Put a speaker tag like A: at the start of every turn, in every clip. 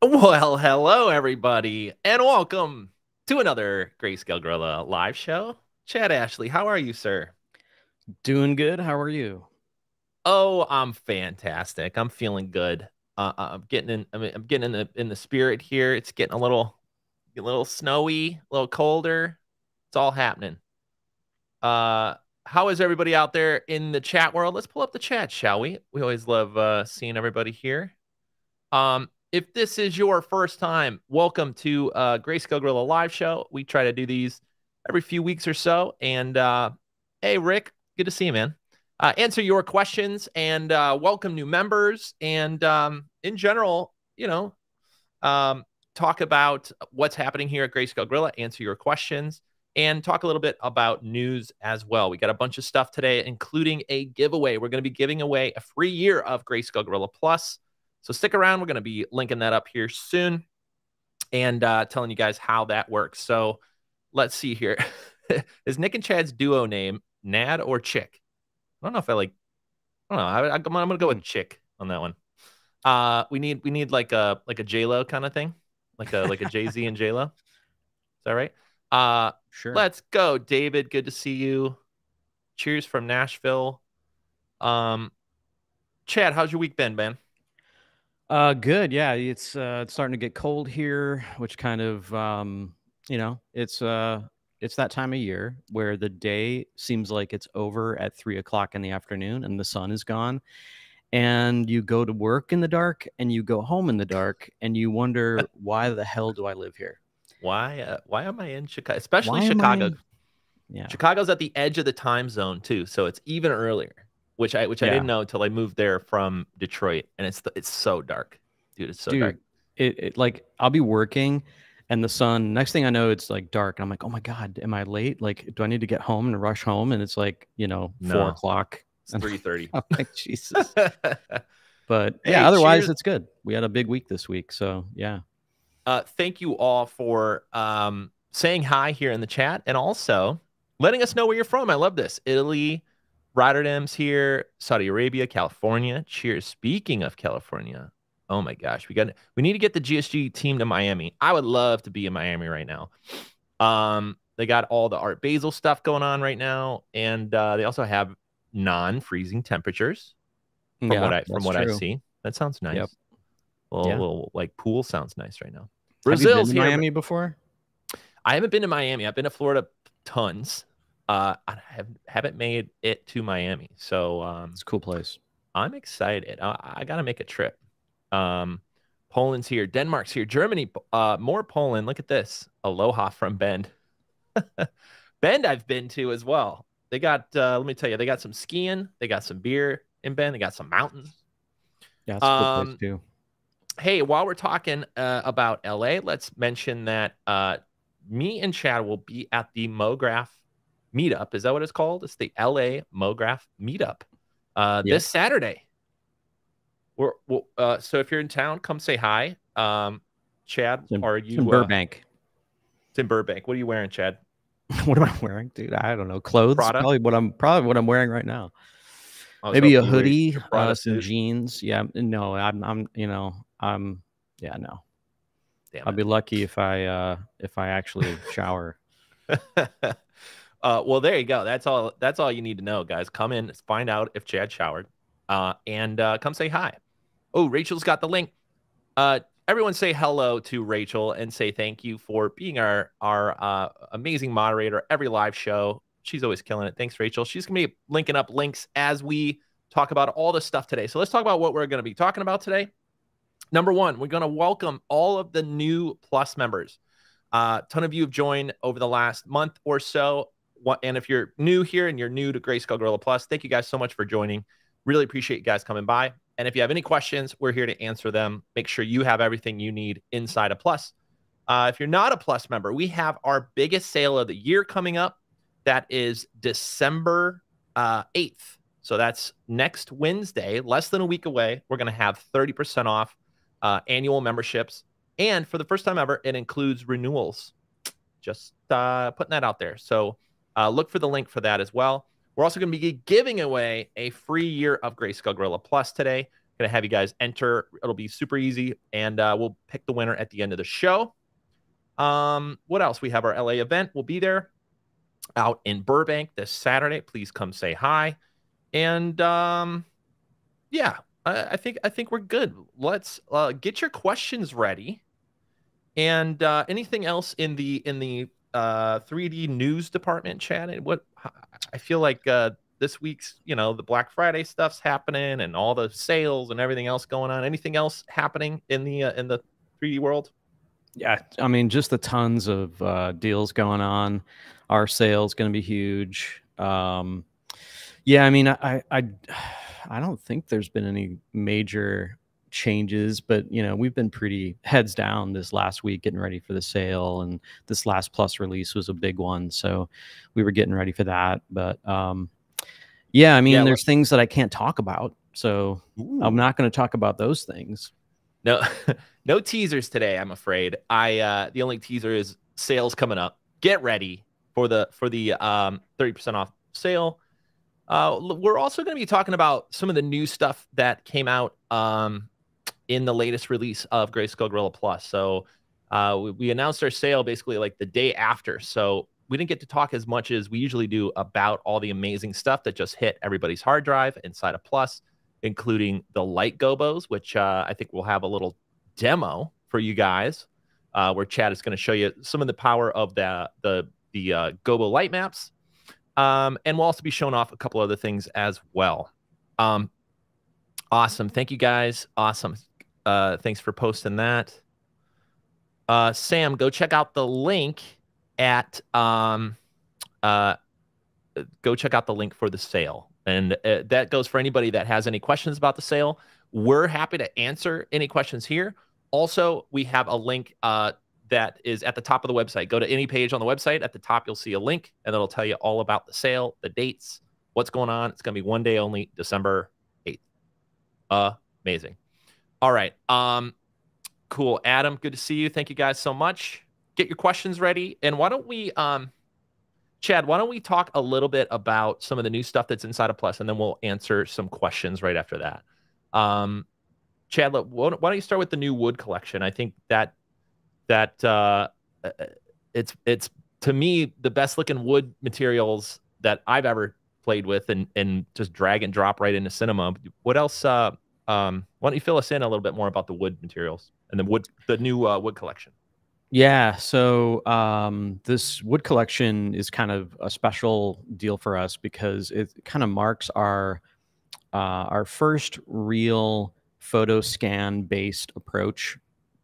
A: Well, hello, everybody, and welcome to another Greyscale Gorilla live show. Chad Ashley, how are you, sir?
B: Doing good. How are you?
A: Oh, I'm fantastic. I'm feeling good. Uh, uh I'm getting in. I mean, I'm getting in the in the spirit here. It's getting a little, a little snowy, a little colder. It's all happening. Uh, how is everybody out there in the chat world? Let's pull up the chat, shall we? We always love uh, seeing everybody here. Um, if this is your first time, welcome to uh, Greyscale Gorilla live show. We try to do these every few weeks or so. And uh, hey, Rick, good to see you, man. Uh, answer your questions and uh, welcome new members. And um, in general, you know, um, talk about what's happening here at Greyscale Gorilla, answer your questions, and talk a little bit about news as well. We got a bunch of stuff today, including a giveaway. We're going to be giving away a free year of Greyscale Gorilla Plus. So stick around. We're going to be linking that up here soon and uh, telling you guys how that works. So let's see here. Is Nick and Chad's duo name Nad or Chick? I don't know if I like. I don't know. I, am going to go with Chick on that one. Uh, we need we need like a like a J Lo kind of thing, like a like a Jay Z and J Lo. Is that right? Uh,
B: sure.
A: Let's go, David. Good to see you. Cheers from Nashville. Um, Chad, how's your week been, man?
B: Uh, good. Yeah, it's uh, it's starting to get cold here, which kind of um, you know, it's uh, it's that time of year where the day seems like it's over at three o'clock in the afternoon and the sun is gone, and you go to work in the dark and you go home in the dark and you wonder why the hell do I live here?
A: Why? Uh, why am I in Chicago? Especially Chicago. Yeah, Chicago's at the edge of the time zone too, so it's even earlier which I which yeah. I didn't know until I moved there from Detroit, and it's it's so dark, dude. It's so dude, dark.
B: It, it like I'll be working, and the sun. Next thing I know, it's like dark, and I'm like, oh my god, am I late? Like, do I need to get home and rush home? And it's like you know no. four o'clock.
A: Three thirty.
B: I'm like Jesus. but hey, yeah, otherwise cheers. it's good. We had a big week this week, so yeah.
A: Uh, thank you all for um, saying hi here in the chat, and also letting us know where you're from. I love this. Italy, Rotterdam's here, Saudi Arabia, California. Cheers. Speaking of California, oh my gosh, we got we need to get the GSG team to Miami. I would love to be in Miami right now. Um, they got all the Art Basel stuff going on right now, and uh, they also have non-freezing temperatures. From yeah, what I from what true. I see, that sounds nice. Yep. Well, yeah. little like pool sounds nice right now.
B: Brazil's here. Miami before?
A: I haven't been to Miami. I've been to Florida tons. Uh, I have haven't made it to Miami, so um,
B: it's a cool place.
A: I'm excited. I, I got to make a trip. Um, Poland's here, Denmark's here, Germany, uh, more Poland. Look at this, aloha from Bend. Bend, I've been to as well. They got, uh, let me tell you, they got some skiing, they got some beer in Bend, they got some mountains.
B: Yeah, it's a cool um, place too.
A: Hey, while we're talking uh, about LA, let's mention that uh, me and Chad will be at the MoGraph meetup. Is that what it's called? It's the LA MoGraph meetup uh, this Saturday. We're, well, uh, so if you're in town, come say hi. Um, Chad, are you
B: in Burbank?
A: Uh, it's in Burbank. What are you wearing, Chad?
B: what am I wearing, dude? I don't know. Clothes. Prada? Probably what I'm probably what I'm wearing right now. Oh, Maybe a hoodie, uh, some jeans. Yeah, no, I'm, I'm, you know, I'm, yeah, no. Damn I'll it. be lucky if I, uh, if I actually shower.
A: Uh, well, there you go. That's all. That's all you need to know, guys. Come in, find out if Chad showered, uh, and uh, come say hi. Oh, Rachel's got the link. Uh, everyone say hello to Rachel and say thank you for being our our uh, amazing moderator every live show. She's always killing it. Thanks, Rachel. She's gonna be linking up links as we talk about all the stuff today. So let's talk about what we're gonna be talking about today. Number one, we're gonna welcome all of the new Plus members. A uh, ton of you have joined over the last month or so and if you're new here and you're new to Greyscale Gorilla Plus, thank you guys so much for joining. Really appreciate you guys coming by. And if you have any questions, we're here to answer them. Make sure you have everything you need inside a Plus. Uh, if you're not a Plus member, we have our biggest sale of the year coming up. That is December uh, 8th. So that's next Wednesday, less than a week away. We're going to have 30% off uh, annual memberships. And for the first time ever, it includes renewals. Just uh, putting that out there. So uh, look for the link for that as well. We're also going to be giving away a free year of Greyscale Gorilla Plus today. Gonna have you guys enter. It'll be super easy, and uh, we'll pick the winner at the end of the show. Um, what else? We have our LA event. We'll be there out in Burbank this Saturday. Please come say hi. And um, yeah, I, I think I think we're good. Let's uh, get your questions ready. And uh, anything else in the in the uh, 3D news department, Chad? What I feel like uh, this week's, you know, the Black Friday stuff's happening and all the sales and everything else going on. Anything else happening in the uh, in the 3D world?
B: Yeah, I mean, just the tons of uh, deals going on. Our sales going to be huge. Um, yeah, I mean, I, I, I don't think there's been any major changes, but you know, we've been pretty heads down this last week getting ready for the sale, and this last plus release was a big one, so we were getting ready for that. But um, yeah, I mean, yeah, there's things that I can't talk about, so Ooh. I'm not going to talk about those things.
A: No, no teasers today. I'm afraid. I uh, the only teaser is sales coming up. Get ready for the for the um 30% off sale. Uh, we're also going to be talking about some of the new stuff that came out um, in the latest release of Greyscale Gorilla Plus. So uh, we, we, announced our sale basically like the day after. So we didn't get to talk as much as we usually do about all the amazing stuff that just hit everybody's hard drive inside of Plus including the light gobos, which uh, I think we'll have a little demo for you guys, uh, where Chad is going to show you some of the power of the the the uh, gobo light maps, um, and we'll also be showing off a couple other things as well. Um, awesome, thank you guys. Awesome, uh, thanks for posting that. Uh, Sam, go check out the link at um, uh, go check out the link for the sale and uh, that goes for anybody that has any questions about the sale. We're happy to answer any questions here. Also, we have a link uh, that is at the top of the website. Go to any page on the website. At the top, you'll see a link, and it'll tell you all about the sale, the dates, what's going on. It's going to be one day only, December 8th. Uh, amazing. All right. Um, cool. Adam, good to see you. Thank you guys so much. Get your questions ready. And why don't we um, Chad, why don't we talk a little bit about some of the new stuff that's inside of Plus, and then we'll answer some questions right after that. Um, Chad, why don't you start with the new wood collection? I think that that uh, uh, it's it's to me the best looking wood materials that I've ever played with, and and just drag and drop right into cinema. What else? Uh, um, why don't you fill us in a little bit more about the wood materials and the wood the new uh, wood collection?
B: Yeah, so um, this wood collection is kind of a special deal for us because it kind of marks our uh, our first real photo scan based approach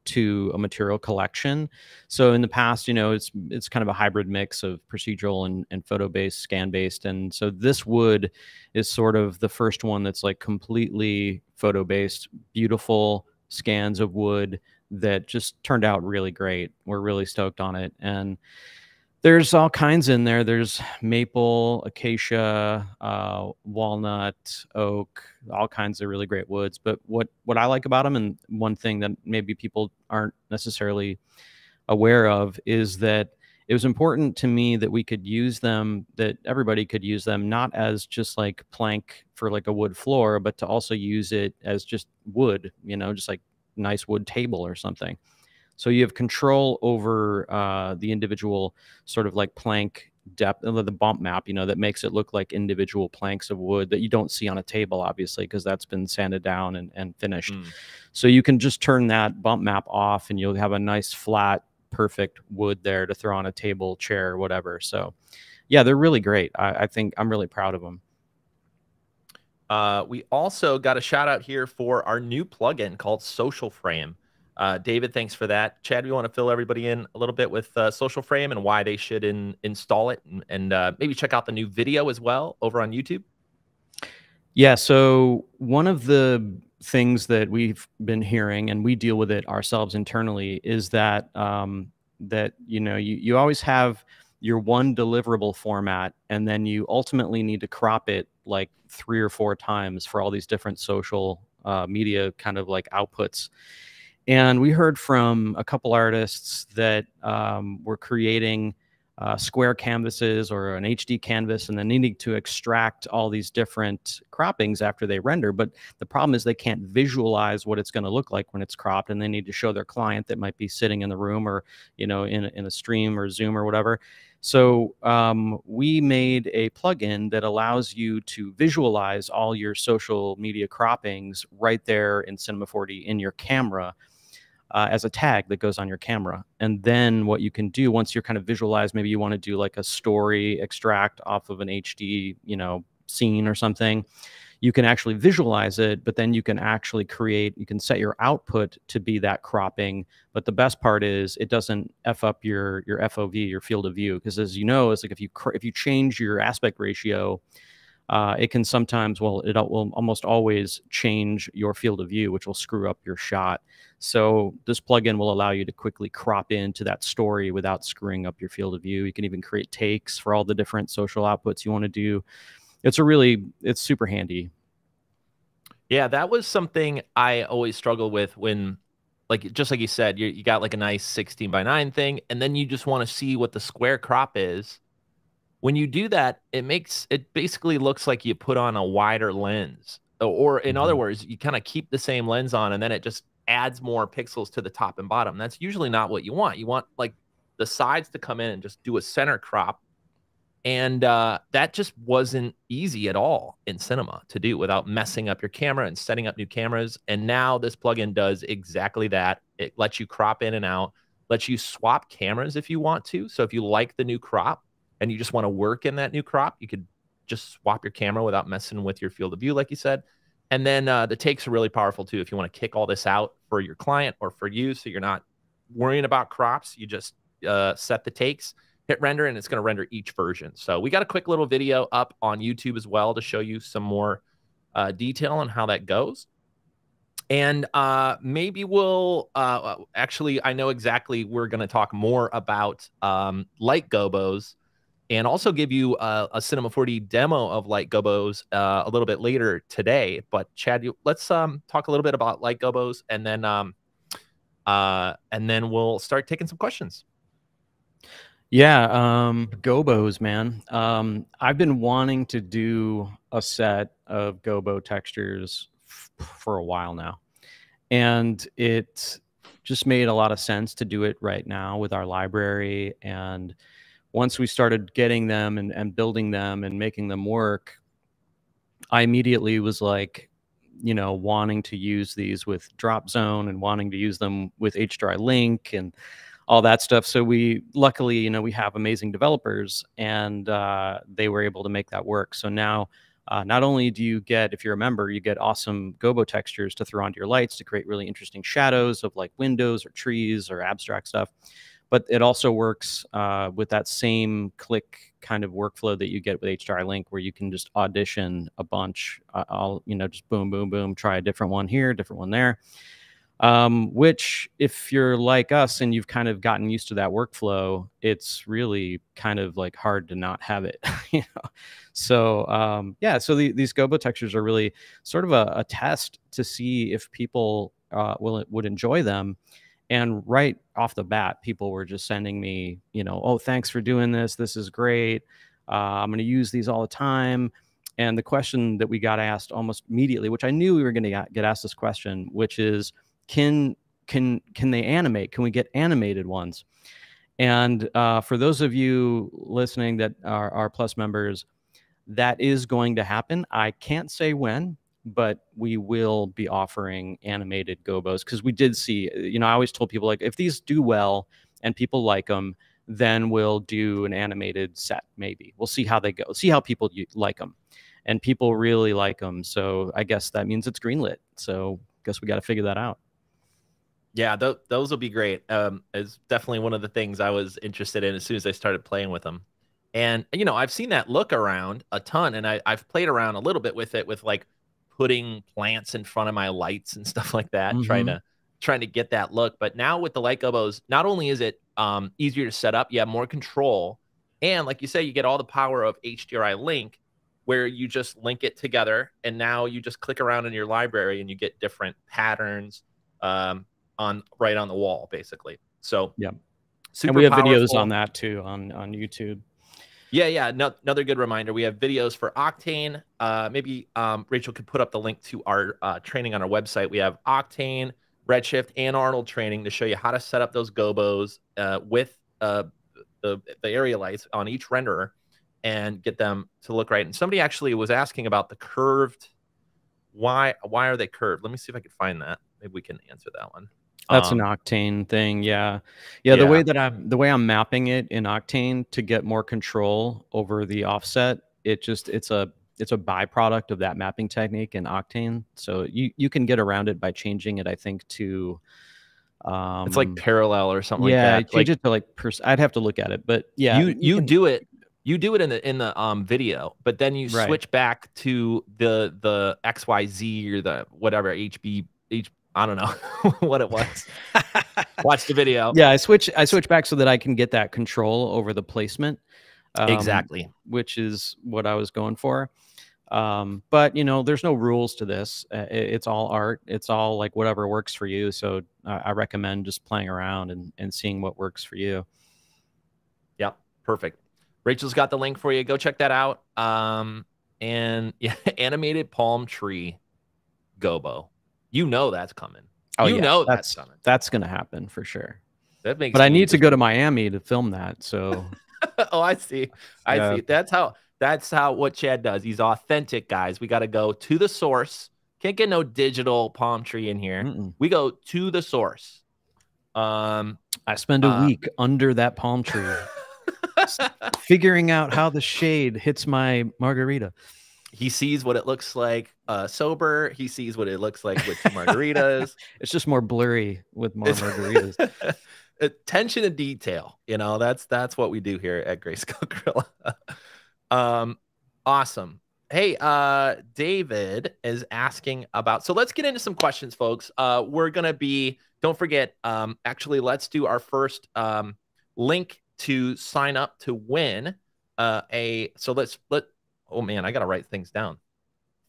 B: to a material collection. So in the past, you know, it's it's kind of a hybrid mix of procedural and, and photo based, scan based, and so this wood is sort of the first one that's like completely photo based, beautiful scans of wood that just turned out really great. We're really stoked on it. And there's all kinds in there. There's maple, acacia, uh, walnut, oak, all kinds of really great woods. But what what I like about them, and one thing that maybe people aren't necessarily aware of, is that it was important to me that we could use them, that everybody could use them, not as just like plank for like a wood floor, but to also use it as just wood. You know, just like nice wood table or something. So you have control over uh, the individual sort of like plank depth, the bump map, you know, that makes it look like individual planks of wood that you don't see on a table, obviously, because that's been sanded down and, and finished. Mm. So you can just turn that bump map off and you'll have a nice flat, perfect wood there to throw on a table, chair, whatever. So yeah, they're really great. I, I think I'm really proud of them.
A: Uh, we also got a shout out here for our new plugin called Social Frame. Uh, David, thanks for that. Chad, we want to fill everybody in a little bit with uh, Social Frame and why they should in, install it and, and uh, maybe check out the new video as well over on YouTube.
B: Yeah. So, one of the things that we've been hearing and we deal with it ourselves internally is that um, that you know you, you always have your one deliverable format and then you ultimately need to crop it like three or four times for all these different social uh, media kind of like outputs and we heard from a couple artists that um, were creating uh, square canvases or an HD canvas and then needing to extract all these different croppings after they render. But the problem is they can't visualize what it's going to look like when it's cropped, and they need to show their client that might be sitting in the room or you know in in a stream or Zoom or whatever. So um, we made a plugin that allows you to visualize all your social media croppings right there in Cinema 4D in your camera uh, as a tag that goes on your camera. And then what you can do once you're kind of visualized, maybe you want to do like a story extract off of an HD, you know, scene or something. You can actually visualize it, but then you can actually create, you can set your output to be that cropping. But the best part is it doesn't F up your your FOV, your field of view. Because as you know, it's like if you if you change your aspect ratio, uh, it can sometimes, well, it will almost always change your field of view, which will screw up your shot. So this plugin will allow you to quickly crop into that story without screwing up your field of view. You can even create takes for all the different social outputs you want to do. It's a really, it's super handy.
A: Yeah, that was something I always struggle with when, like, just like you said, you, you got like a nice 16 by 9 thing, and then you just want to see what the square crop is when you do that, it makes it basically looks like you put on a wider lens. Or in mm-hmm. other words, you kind of keep the same lens on and then it just adds more pixels to the top and bottom. That's usually not what you want. You want like the sides to come in and just do a center crop. And uh, that just wasn't easy at all in cinema to do without messing up your camera and setting up new cameras. And now this plugin does exactly that. It lets you crop in and out, lets you swap cameras if you want to. So if you like the new crop, and you just want to work in that new crop, you could just swap your camera without messing with your field of view, like you said. And then uh, the takes are really powerful too. If you want to kick all this out for your client or for you, so you're not worrying about crops, you just uh, set the takes, hit render, and it's going to render each version. So we got a quick little video up on YouTube as well to show you some more uh, detail on how that goes. And uh, maybe we'll uh, actually, I know exactly we're going to talk more about um, light gobos and also give you a, a Cinema 4D demo of Light Gobos uh, a little bit later today. But Chad, you, let's um, talk a little bit about Light Gobos, and then um, uh, and then we'll start taking some questions.
B: Yeah, um, Gobos, man. Um, I've been wanting to do a set of Gobo textures for a while now, and it just made a lot of sense to do it right now with our library and once we started getting them and, and building them and making them work, I immediately was like, you know, wanting to use these with Drop Zone and wanting to use them with HDRI Link and all that stuff. So we luckily, you know, we have amazing developers and uh, they were able to make that work. So now uh, not only do you get, if you're a member, you get awesome Gobo textures to throw onto your lights to create really interesting shadows of like windows or trees or abstract stuff, but it also works uh, with that same click kind of workflow that you get with HDRI Link, where you can just audition a bunch. Uh, I'll you know just boom, boom, boom, try a different one here, different one there. Um, which, if you're like us and you've kind of gotten used to that workflow, it's really kind of like hard to not have it. you know, so um, yeah, so the, these Gobo textures are really sort of a, a test to see if people uh, will would enjoy them and right off the bat people were just sending me you know oh thanks for doing this. This is great. Uh, i'm going to use these all the time. And the question that we got asked almost immediately which i knew we were going to get asked this question which is can can can they animate? Can we get animated ones? And uh, for those of you listening that are, are plus members that is going to happen. I can't say when but we will be offering animated gobos because we did see you know i always told people like if these do well and people like them then we'll do an animated set maybe. We'll see how they go see how people like them and people really like them so i guess that means it's greenlit so guess we got to figure that out.
A: Yeah th- those will be great um is definitely one of the things i was interested in as soon as i started playing with them and you know i've seen that look around a ton and I, i've played around a little bit with it with like putting plants in front of my lights and stuff like that, mm-hmm. trying to trying to get that look. But now with the light gobos, not only is it um, easier to set up, you have more control, and like you say, you get all the power of HDRI Link, where you just link it together, and now you just click around in your library and you get different patterns um, on right on the wall, basically. So
B: yeah.
A: super
B: and we have videos on that too on on YouTube.
A: Yeah, yeah. No, another good reminder. We have videos for Octane. Uh, maybe um, Rachel could put up the link to our uh, training on our website. We have Octane, Redshift, and Arnold training to show you how to set up those gobos uh, with uh, the the area lights on each renderer and get them to look right. And somebody actually was asking about the curved. Why why are they curved? Let me see if I can find that. Maybe we can answer that one.
B: That's
A: Um,
B: an Octane thing, yeah. yeah. The way that I'm the way I'm mapping it in Octane to get more control over the offset, it just it's a it's a byproduct of that mapping technique in Octane. So you you can get around it by changing it, I think, to um
A: it's like parallel or something
B: yeah,
A: like that.
B: change
A: Like,
B: it to like pers- I'd have to look at it, but yeah,
A: you you
B: can-
A: do it you do it in the in the um video but then you
B: Right.
A: switch back to the the xyz or the whatever hb h i don't know what it was watch the video
B: Yeah, I switch I switch back so that I can get that control over the placement. um,
A: exactly
B: which is what I was going for. Um, but you know, there's no rules to this. Uh, it- it's all art. It's all like whatever works for you. So I I recommend just playing around and, and seeing what works for you.
A: yep perfect rachel's got the link for you go check that out um and yeah animated palm tree gobo you know that's coming
B: Oh,
A: you
B: yeah,
A: know that's,
B: that's
A: coming
B: that's gonna happen for sure.
A: that makes
B: But I need to go to Miami to film that. So
A: oh, I see. I
B: Yeah.
A: see. That's how that's how what Chad does. He's authentic, guys. We got to go to the source. Can't get no digital palm tree in here.
B: mm-mm.
A: We go to the source. Um
B: I spend a
A: Uh,
B: week under that palm tree, figuring out how the shade hits my margarita.
A: He sees what it looks like uh sober. He sees what it looks like with two margaritas.
B: It's just more blurry with more
A: It's-
B: margaritas.
A: attention to detail you know that's that's what we do here at greyscale gorilla um awesome hey uh david is asking about so let's get into some questions folks uh we're gonna be don't forget um actually let's do our first um link to sign up to win uh a so let's let oh man i gotta write things down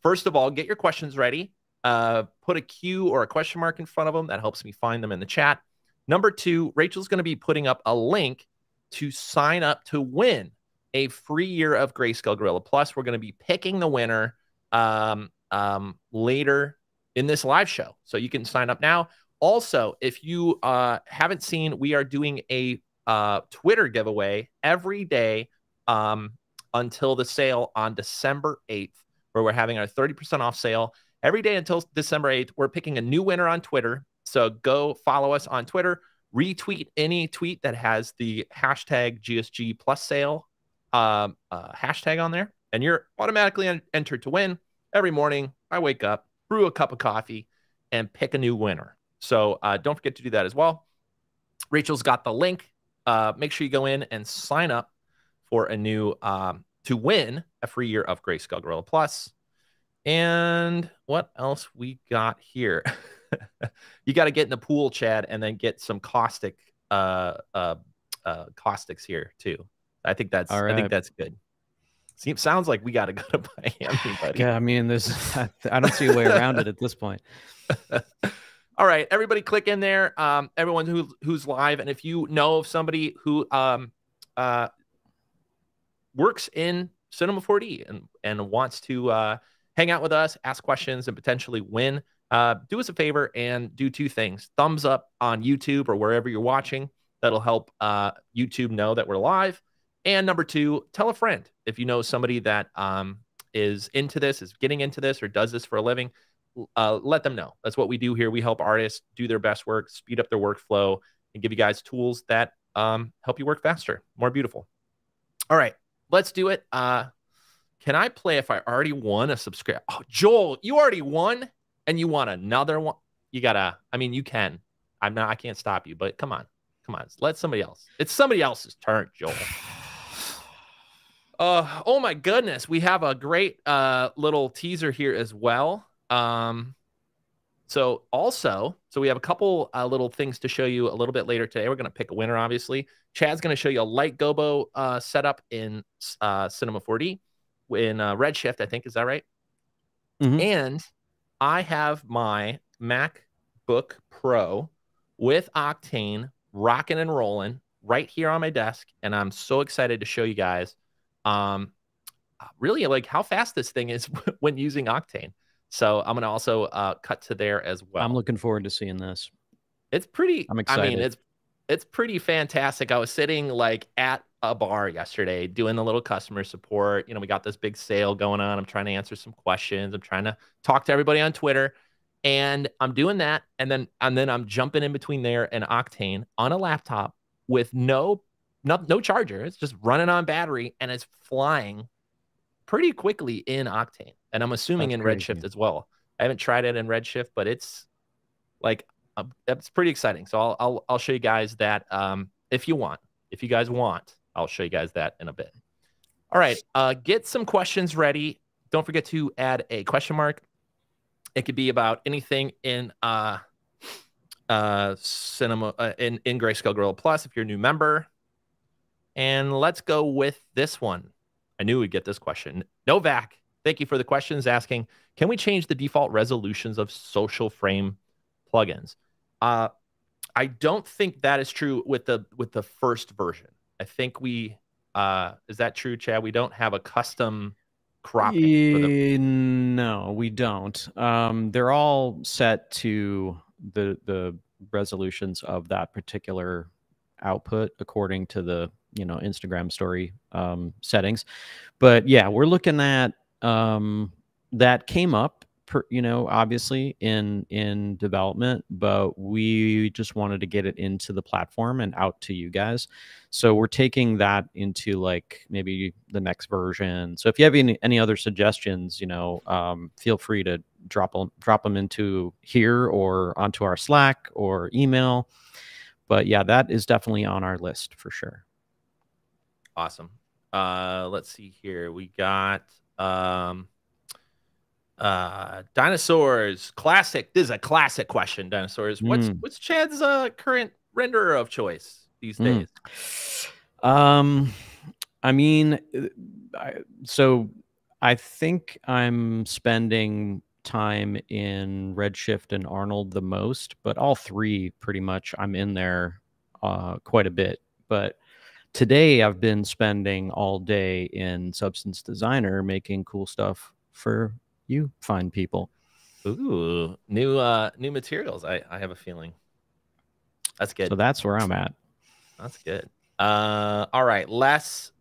A: first of all get your questions ready uh put a q or a question mark in front of them that helps me find them in the chat Number two, Rachel's going to be putting up a link to sign up to win a free year of Greyscale Gorilla Plus. We're going to be picking the winner um, um, later in this live show. So you can sign up now. Also, if you uh, haven't seen, we are doing a uh, Twitter giveaway every day um, until the sale on December 8th, where we're having our 30% off sale. Every day until December 8th, we're picking a new winner on Twitter. So go follow us on Twitter, retweet any tweet that has the hashtag GSG plus sale um, uh, hashtag on there, and you're automatically en- entered to win. Every morning, I wake up, brew a cup of coffee, and pick a new winner. So uh, don't forget to do that as well. Rachel's got the link. Uh, make sure you go in and sign up for a new um, to win a free year of Greyscale Gorilla Plus. And what else we got here? you got to get in the pool, Chad, and then get some caustic uh, uh, uh, caustics here too. I think that's
B: All
A: I think that's good. Seems sounds like we got to go to Miami, buddy.
B: Yeah, I mean, there's I don't see a way around it at this point.
A: All right, everybody, click in there. Um, everyone who who's live, and if you know of somebody who um uh works in Cinema 4D and and wants to uh hang out with us, ask questions, and potentially win, uh, do us a favor and do two things: thumbs up on YouTube or wherever you're watching. That'll help uh YouTube know that we're live. And number two, tell a friend if you know somebody that um is into this, is getting into this, or does this for a living uh, let them know. That's what we do here. We help artists do their best work, speed up their workflow, and give you guys tools that um, help you work faster, more beautiful. All right, let's do it. Uh, can I play if I already won a subscribe? Oh, Joel, you already won, and you want another one? You gotta. I mean, you can. I'm not. I can't stop you, but come on, come on. Let somebody else. It's somebody else's turn, Joel. Uh, oh my goodness, we have a great uh little teaser here as well. Um, so also, so we have a couple uh, little things to show you a little bit later today. We're going to pick a winner, obviously. Chad's going to show you a light gobo uh, setup in uh, Cinema 4D in uh, Redshift, I think. Is that right?
B: Mhm.
A: And I have my MacBook Pro with Octane rocking and rolling right here on my desk, and I'm so excited to show you guys. Um, really like how fast this thing is when using Octane. So I'm gonna also uh, cut to there as well.
B: I'm looking forward to seeing this.
A: It's pretty.
B: I'm excited.
A: I mean, it's it's pretty fantastic. I was sitting like at a bar yesterday doing the little customer support. You know, we got this big sale going on. I'm trying to answer some questions. I'm trying to talk to everybody on Twitter. And I'm doing that. And then and then I'm jumping in between there and Octane on a laptop with no no, no charger. It's just running on battery and it's flying pretty quickly in Octane. And I'm assuming That's in crazy. Redshift as well. I haven't tried it in Redshift, but it's like uh, that's pretty exciting. So I'll I'll I'll show you guys that um, if you want. If you guys want, I'll show you guys that in a bit. All right, uh, get some questions ready. Don't forget to add a question mark. It could be about anything in uh, uh, cinema uh, in in Greyscale Gorilla Plus if you're a new member. And let's go with this one. I knew we'd get this question. Novak, thank you for the questions asking, can we change the default resolutions of social frame plugins? Uh, I don't think that is true with the with the first version. I think we uh, is that true, Chad? We don't have a custom cropping.
B: The... No, we don't. Um, they're all set to the the resolutions of that particular output according to the you know Instagram story um, settings. But yeah, we're looking at um, that came up per, you know, obviously in in development, but we just wanted to get it into the platform and out to you guys. So we're taking that into like maybe the next version. So if you have any any other suggestions, you know, um, feel free to drop them drop them into here or onto our Slack or email. But yeah, that is definitely on our list for sure.
A: Awesome. Uh, let's see here. We got um, uh, dinosaurs, classic. This is a classic question. Dinosaurs. What's mm. what's Chad's uh, current renderer of choice these hmm. days?
B: Mm. Um, I mean, uh, I, so I think I'm spending time in Redshift and Arnold the most, but all three pretty much I'm in there uh, quite a bit. But today I've been spending all day in Substance Designer making cool stuff for you find people.
A: Ooh, new uh new materials. I I have a feeling. That's good.
B: So that's where I'm at.
A: That's good. Uh all right, less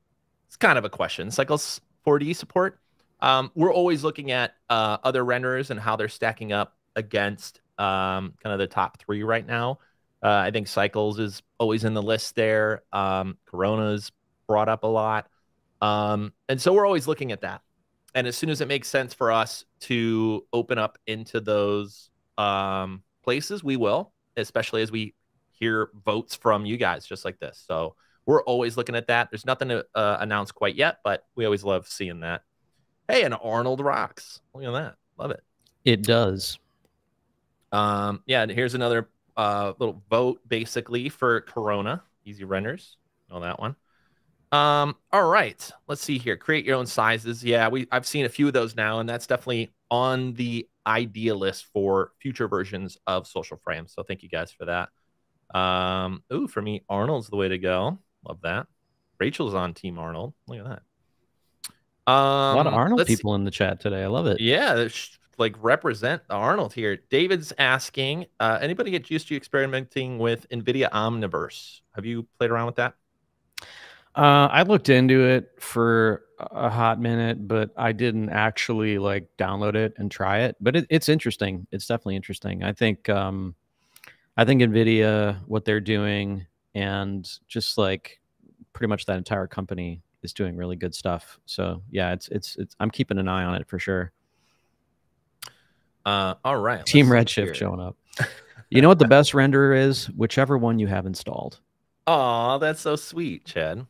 A: it's kind of a question. Cycles 4D support. Um, we're always looking at uh, other renderers and how they're stacking up against um, kind of the top three right now. Uh, I think Cycles is always in the list there. Um, Corona's brought up a lot. Um, and so we're always looking at that and as soon as it makes sense for us to open up into those um, places, we will, especially as we hear votes from you guys just like this. So we're always looking at that. There's nothing to uh, announce quite yet, but we always love seeing that. Hey, and Arnold rocks. Look at that. Love it.
B: It does.
A: Um, yeah, here's another uh, little vote basically for Corona. Easy Renters. Know that one. Um, all right, let's see here. Create your own sizes. Yeah, we I've seen a few of those now, and that's definitely on the idea list for future versions of Social Frame. So thank you guys for that. Um, ooh, for me, Arnold's the way to go. Love that. Rachel's on Team Arnold. Look at that.
B: Um, a lot of um, Arnold people see. in the chat today. I love it.
A: Yeah, like represent Arnold here. David's asking, uh, anybody get used to experimenting with NVIDIA Omniverse? Have you played around with that?
B: Uh, I looked into it for a hot minute, but I didn't actually like download it and try it. But it, it's interesting. It's definitely interesting. I think um, I think Nvidia, what they're doing, and just like pretty much that entire company is doing really good stuff. So yeah, it's it's it's. I'm keeping an eye on it for sure.
A: Uh, all right.
B: Team Redshift showing up. you know what the best renderer is? Whichever one you have installed.
A: Oh, that's so sweet, Chad.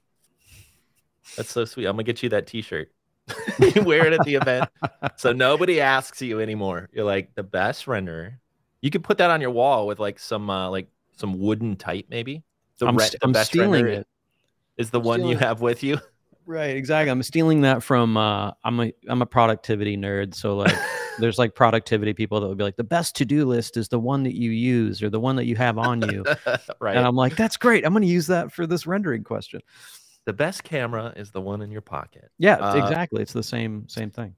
A: That's so sweet. I'm gonna get you that T-shirt. you wear it at the event, so nobody asks you anymore. You're like the best renderer. You could put that on your wall with like some uh, like some wooden type, maybe.
B: The, I'm, re- the I'm best stealing it.
A: Is the I'm one you have with you?
B: Right, exactly. I'm stealing that from uh I'm a I'm a productivity nerd, so like there's like productivity people that would be like the best to-do list is the one that you use or the one that you have on you.
A: right.
B: And I'm like, that's great. I'm going to use that for this rendering question.
A: The best camera is the one in your pocket.
B: Yeah,
A: Uh,
B: exactly. It's the same same thing.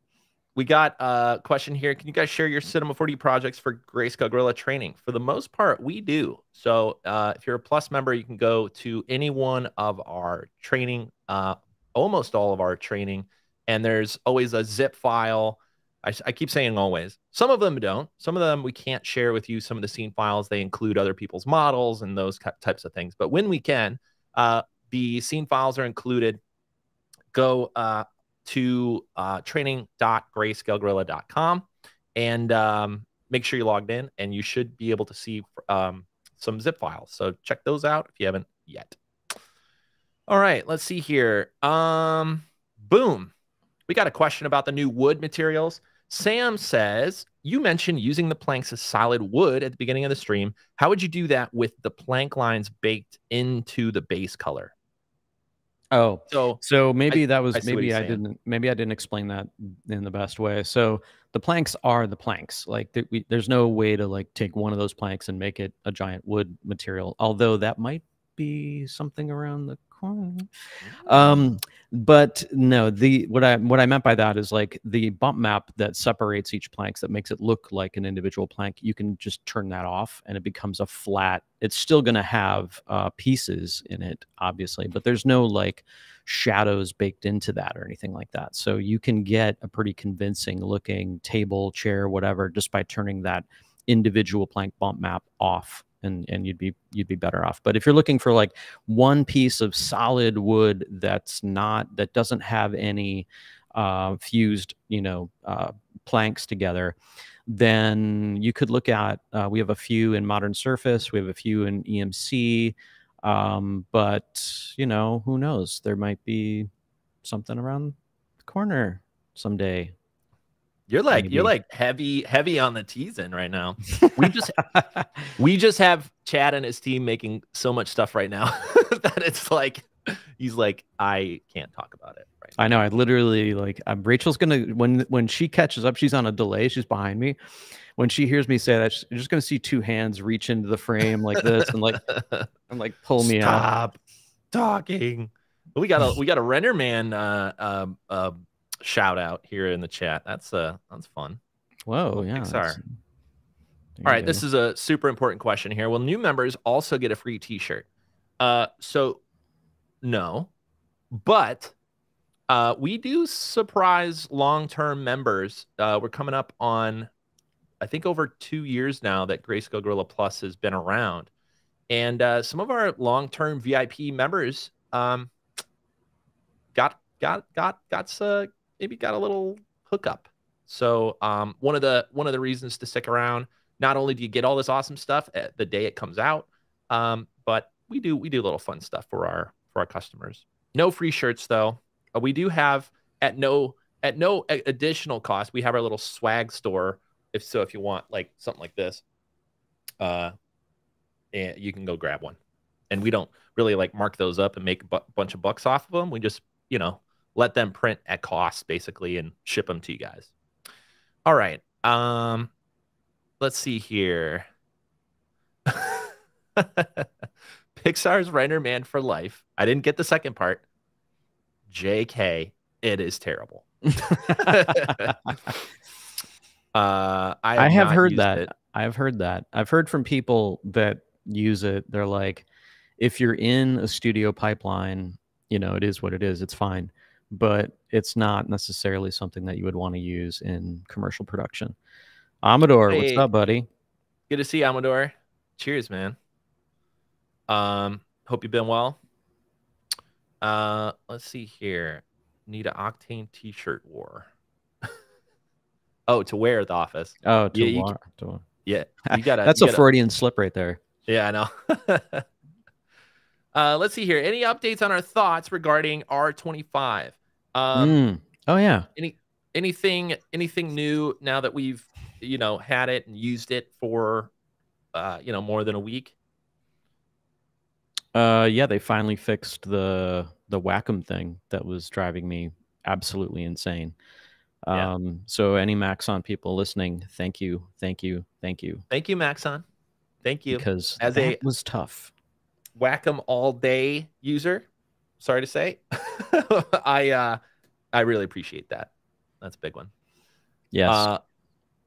A: We got a question here. Can you guys share your Cinema 4D projects for Greyscale Gorilla training? For the most part, we do. So uh, if you're a Plus member, you can go to any one of our training, uh, almost all of our training, and there's always a zip file. I, I keep saying always. Some of them don't. Some of them we can't share with you. Some of the scene files they include other people's models and those types of things. But when we can, uh, the scene files are included. Go uh, to uh, training.greyscalegorilla.com and um, make sure you're logged in, and you should be able to see um, some zip files. So check those out if you haven't yet. All right, let's see here. Um, boom. We got a question about the new wood materials. Sam says, You mentioned using the planks as solid wood at the beginning of the stream. How would you do that with the plank lines baked into the base color?
B: Oh,
A: So,
B: so maybe that was
A: I
B: maybe I
A: saying.
B: didn't maybe I didn't explain that in the best way. So the planks are the planks. Like th- we, there's no way to like take one of those planks and make it a giant wood material. Although that might be something around the. Um, but no, the what I what I meant by that is like the bump map that separates each planks that makes it look like an individual plank. You can just turn that off, and it becomes a flat. It's still going to have uh, pieces in it, obviously, but there's no like shadows baked into that or anything like that. So you can get a pretty convincing looking table, chair, whatever, just by turning that individual plank bump map off and and you'd be you'd be better off. But if you're looking for like one piece of solid wood that's not that doesn't have any uh, fused you know uh, planks together then you could look at uh, we have a few in modern surface we have a few in emc um, but you know who knows? There might be something around the corner someday
A: You're like you're like heavy heavy on the teasing right now. We just we just have Chad and his team making so much stuff right now that it's like he's like I can't talk about it right.
B: I know. I literally like um, Rachel's gonna when when she catches up. She's on a delay. She's behind me. When she hears me say that, she's just gonna see two hands reach into the frame like this and like and like pull me out.
A: Stop talking. We got a we got a RenderMan uh, um uh, shout out here in the chat. That's uh that's fun.
B: Whoa, yeah.
A: Pixar. All right, this is a super important question here. Will new members also get a free T-shirt? Uh, so no, but uh, we do surprise long-term members. Uh, we're coming up on, I think, over two years now that Greyscale Gorilla Plus has been around, and uh, some of our long-term VIP members um, got got got got uh, maybe got a little hookup. So um, one of the one of the reasons to stick around not only do you get all this awesome stuff at the day it comes out, um, but we do we do little fun stuff for our for our customers. No free shirts though. Uh, we do have at no at no additional cost. We have our little swag store. If so, if you want like something like this, uh, and you can go grab one. And we don't really like mark those up and make a bu- bunch of bucks off of them. We just you know let them print at cost basically and ship them to you guys. All right. Um, let's see here. Pixar's RenderMan for life. I didn't get the second part. JK, it is terrible. uh, I,
B: I have heard that.
A: it.
B: I've heard that. I've heard from people that use it. They're like, if you're in a studio pipeline, you know, it is what it is. It's fine. But it's not necessarily something that you would want to use in commercial production. Amador, what's up, buddy?
A: Good to see you, Amador. Cheers, man. Um, hope you've been well. Uh, let's see here. Need a octane t-shirt war. oh, to wear at the office.
B: Oh, to
A: Yeah, you
B: to-
A: Yeah, you gotta.
B: that's
A: you
B: a
A: gotta-
B: Freudian slip right there.
A: Yeah, I know. uh, let's see here. Any updates on our thoughts regarding R25? Um,
B: Mm. Oh yeah.
A: any anything anything new now that we've you know had it and used it for uh, you know more than a week?
B: Uh, yeah, they finally fixed the the Wacom thing that was driving me absolutely insane.
A: Yeah.
B: Um, so any Maxon people listening, thank you, thank you, thank you,
A: Thank you, Maxon. Thank you.
B: because
A: As
B: that
A: a-
B: was tough.
A: Wacom all day user. Sorry to say, I uh, I really appreciate that. That's a big one.
B: Yes.
A: Uh,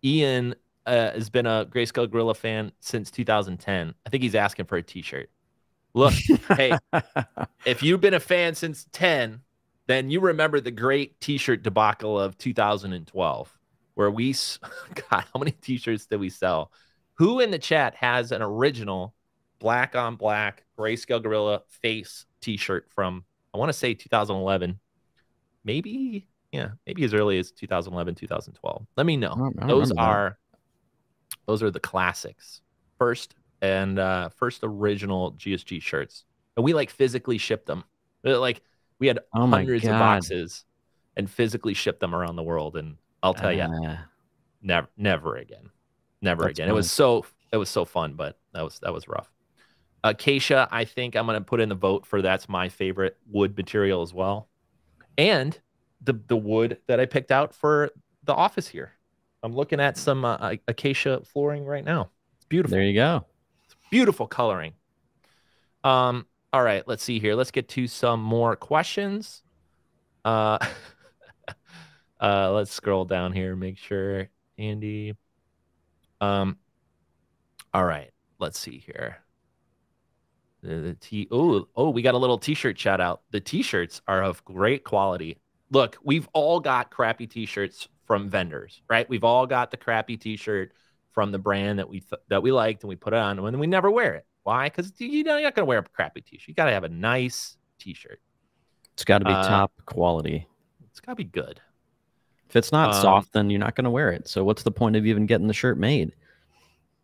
A: Ian uh, has been a Greyscale Gorilla fan since 2010. I think he's asking for a T-shirt. Look, hey, if you've been a fan since 10, then you remember the great T-shirt debacle of 2012, where we, God, how many T-shirts did we sell? Who in the chat has an original black on black Greyscale Gorilla face T-shirt from I want to say 2011, maybe yeah, maybe as early as 2011, 2012. Let me know.
B: I don't- I don't
A: Those
B: remember that.
A: are those are the classics. First and uh first original GSG shirts. And we like physically shipped them. Like we had
B: Oh
A: hundreds of boxes and physically shipped them around the world. And I'll tell you,
B: Uh,
A: never never again never again it was so it was so fun but that was that was rough acacia i think i'm going to put in the vote for that's my favorite wood material as well. And the the wood that i picked out for the office here. I'm looking at some uh, acacia flooring right now. It's beautiful.
B: There you go.
A: beautiful coloring. Um all right let's see here. Let's get to some more questions. Uh uh let's scroll down here make sure andy. Um all right let's see here the, the t oh oh we got a little t-shirt shout out the t-shirts are of great quality. Look we've all got crappy t-shirts from vendors right? We've all got the crappy t-shirt from the brand that we th- that we liked and we put it on and we never wear it. Why? Because you know you're not going to wear a crappy t-shirt. You got to have a nice t-shirt.
B: It's got to be
A: Uh,
B: top quality.
A: it's got to be good.
B: If it's not
A: um,
B: soft, then you're not going to wear it. So what's the point of even getting the shirt made?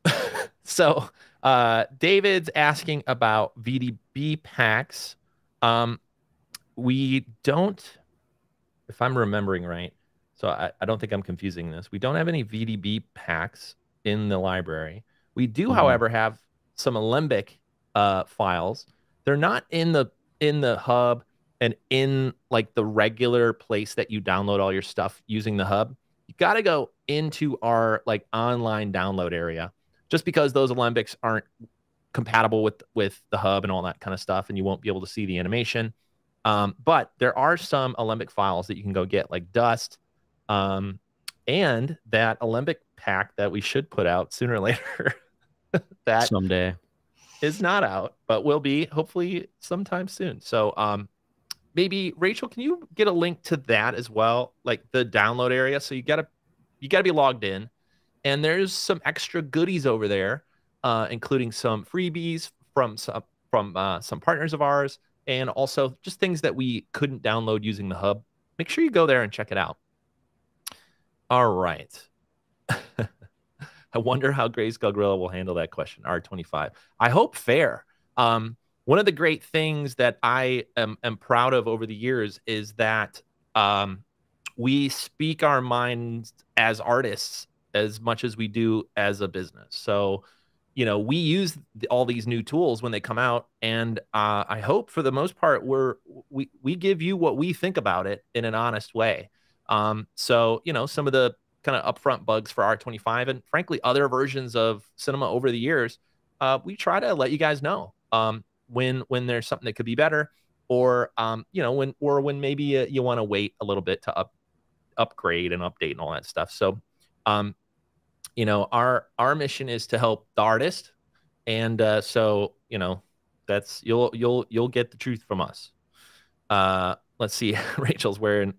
A: so uh david's asking about vdb packs. Um we don't if i'm remembering right so I, I don't think i'm confusing this. We don't have any vdb packs in the library. We do
B: Mhm.
A: however have some alembic uh files. They're not in the in the hub and in like the regular place that you download all your stuff using the hub. You got to go into our like online download area just because those alembics aren't compatible with with the hub and all that kind of stuff and you won't be able to see the animation um, but there are some alembic files that you can go get like dust um, and that alembic pack that we should put out sooner or later that
B: Someday.
A: is not out, but will be hopefully sometime soon. So um maybe Rachel, can you get a link to that as well? Like the download area. So you gotta you gotta be logged in. And there's some extra goodies over there, uh, including some freebies from some from uh, some partners of ours, and also just things that we couldn't download using the hub. Make sure you go there and check it out. All right. I wonder how Greyscale Gorilla will handle that question. R25. I hope fair. Um, one of the great things that I am, am proud of over the years is that um, we speak our minds as artists as much as we do as a business. So, you know, we use all these new tools when they come out, and uh, I hope for the most part we're we we give you what we think about it in an honest way. Um, so, you know, some of the kind of upfront bugs for R25 and frankly other versions of cinema over the years, uh, we try to let you guys know um, when when there's something that could be better, or um, you know when or when maybe uh, you want to wait a little bit to up upgrade and update and all that stuff. So, um, you know, our our mission is to help the artist, and uh, so you know that's you'll you'll you'll get the truth from us. Uh, let's see, Rachel's wearing.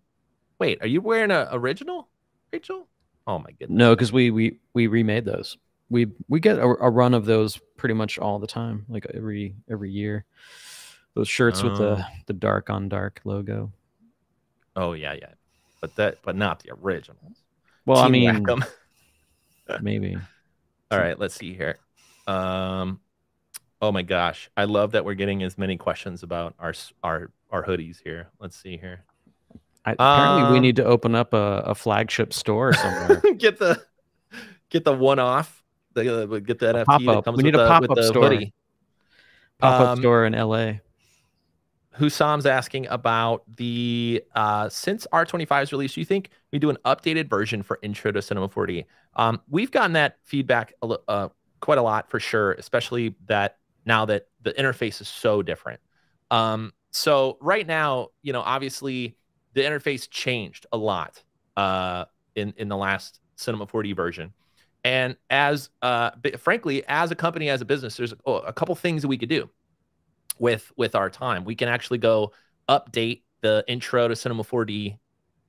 A: Wait, are you wearing a original, Rachel? Oh my goodness.
B: No, because we we we remade those. We we get a, a run of those pretty much all the time, like every every year. Those shirts with
A: Oh.
B: the the dark on dark logo.
A: Oh yeah, yeah, but that but not the originals.
B: Well, I mean. Maybe.
A: All right, let's see here. Um, oh my gosh, I love that we're getting as many questions about our our our hoodies here. Let's see here.
B: I, apparently, we
A: Um,
B: need to open up a, a flagship store somewhere.
A: get the get the one off. The, uh, get the NFT that
B: pop-up.
A: comes
B: We need a pop-up store.
A: hoodie.
B: Pop up
A: Um,
B: store in LA.
A: Husam's asking about the uh, since R25 is released, do you think we do an updated version for Intro to Cinema 4D? Um, we've gotten that feedback a, uh, quite a lot for sure, especially that now that the interface is so different. Um, so right now, you know, obviously the interface changed a lot uh, in in the last Cinema 4D version. And as uh, frankly, as a company, as a business, there's a, a couple things that we could do with with our time. We can actually go update the intro to Cinema 4D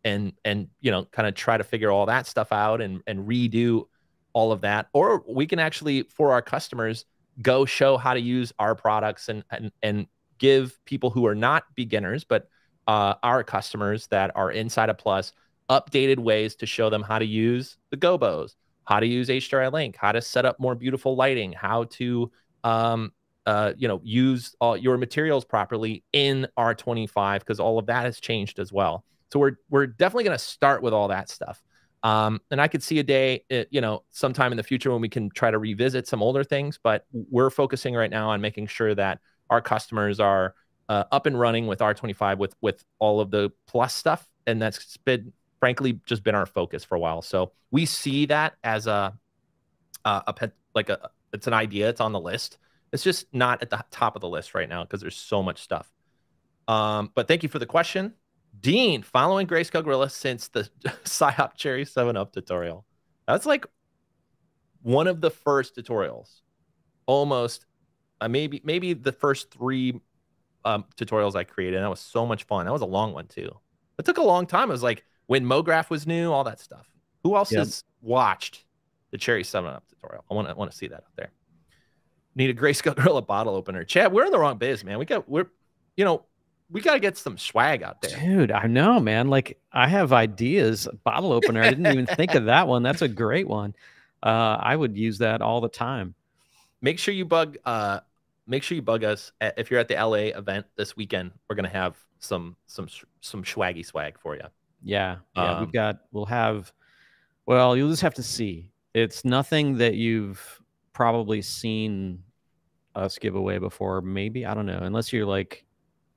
A: and and you know kind of try to figure all that stuff out and and redo all of that or we can actually for our customers go show how to use our products and and, and give people who are not beginners but uh, our customers that are inside of plus updated ways to show them how to use the gobos how to use HDRI Link, how to set up more beautiful lighting, how to um, uh, you know, use all your materials properly in R25 because all of that has changed as well. So we're we're definitely going to start with all that stuff. Um, and I could see a day, it, uh, you know, sometime in the future when we can try to revisit some older things. But we're focusing right now on making sure that our customers are uh, up and running with R25 with with all of the plus stuff, and that's been frankly just been our focus for a while. So we see that as a a, a like a it's an idea. It's on the list it's just not at the top of the list right now because there's so much stuff. Um, but thank you for the question. Dean, following Greyscale Gorilla since the PSYOP Cherry 7 Up tutorial. That's like one of the first tutorials. Almost uh, maybe maybe the first three um, tutorials I created. That was so much fun. That was a long one too. It took a long time. It was like when MoGraph was new, all that stuff. Who else yep. has watched the Cherry 7 Up tutorial? I want to want to see that up there need a Greyscale Gorilla bottle opener. Chad, we're in the wrong biz, man. We got we're you know, we got to get some swag out there.
B: Dude, I know, man. Like I have ideas. Bottle opener. I didn't even think of that one. That's a great one. Uh, I would use that all the time.
A: Make sure you bug uh make sure you bug us at, if you're at the LA event this weekend. We're going to have some some some swaggy swag for you.
B: Yeah. Yeah, um, we've got we'll have well, you'll just have to see. It's nothing that you've probably seen us give away before. Maybe I don't know, unless you're like,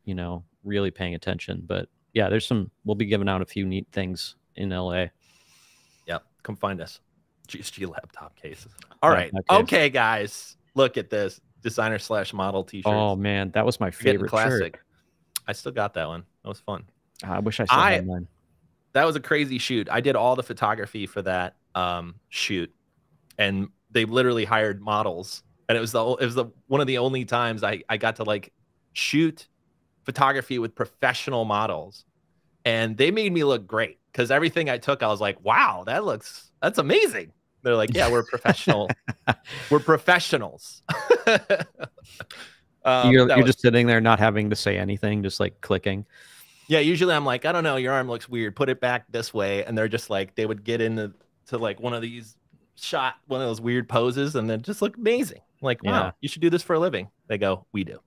B: you know, really paying attention. But yeah, there's some. We'll be giving out a few neat things in LA.
A: Yep, come find us. GSG laptop cases. All right, okay, guys, look at this designer slash model t-shirt.
B: Oh man, that was my favorite classic. Shirt.
A: I still got that one. That was fun.
B: I wish I still I, had mine.
A: That was a crazy shoot. I did all the photography for that um, shoot, and they literally hired models and it was the it was the one of the only times I I got to like shoot photography with professional models, and they made me look great because everything I took I was like, wow, that looks that's amazing. They're like, yeah, we're professional, we're professionals.
B: um, you're you're was, just sitting there not having to say anything, just like clicking.
A: Yeah, usually I'm like, I don't know, your arm looks weird. Put it back this way, and they're just like, they would get into to like one of these shot, one of those weird poses, and then just look amazing like, wow, yeah. you should do this for a living. They go, we do.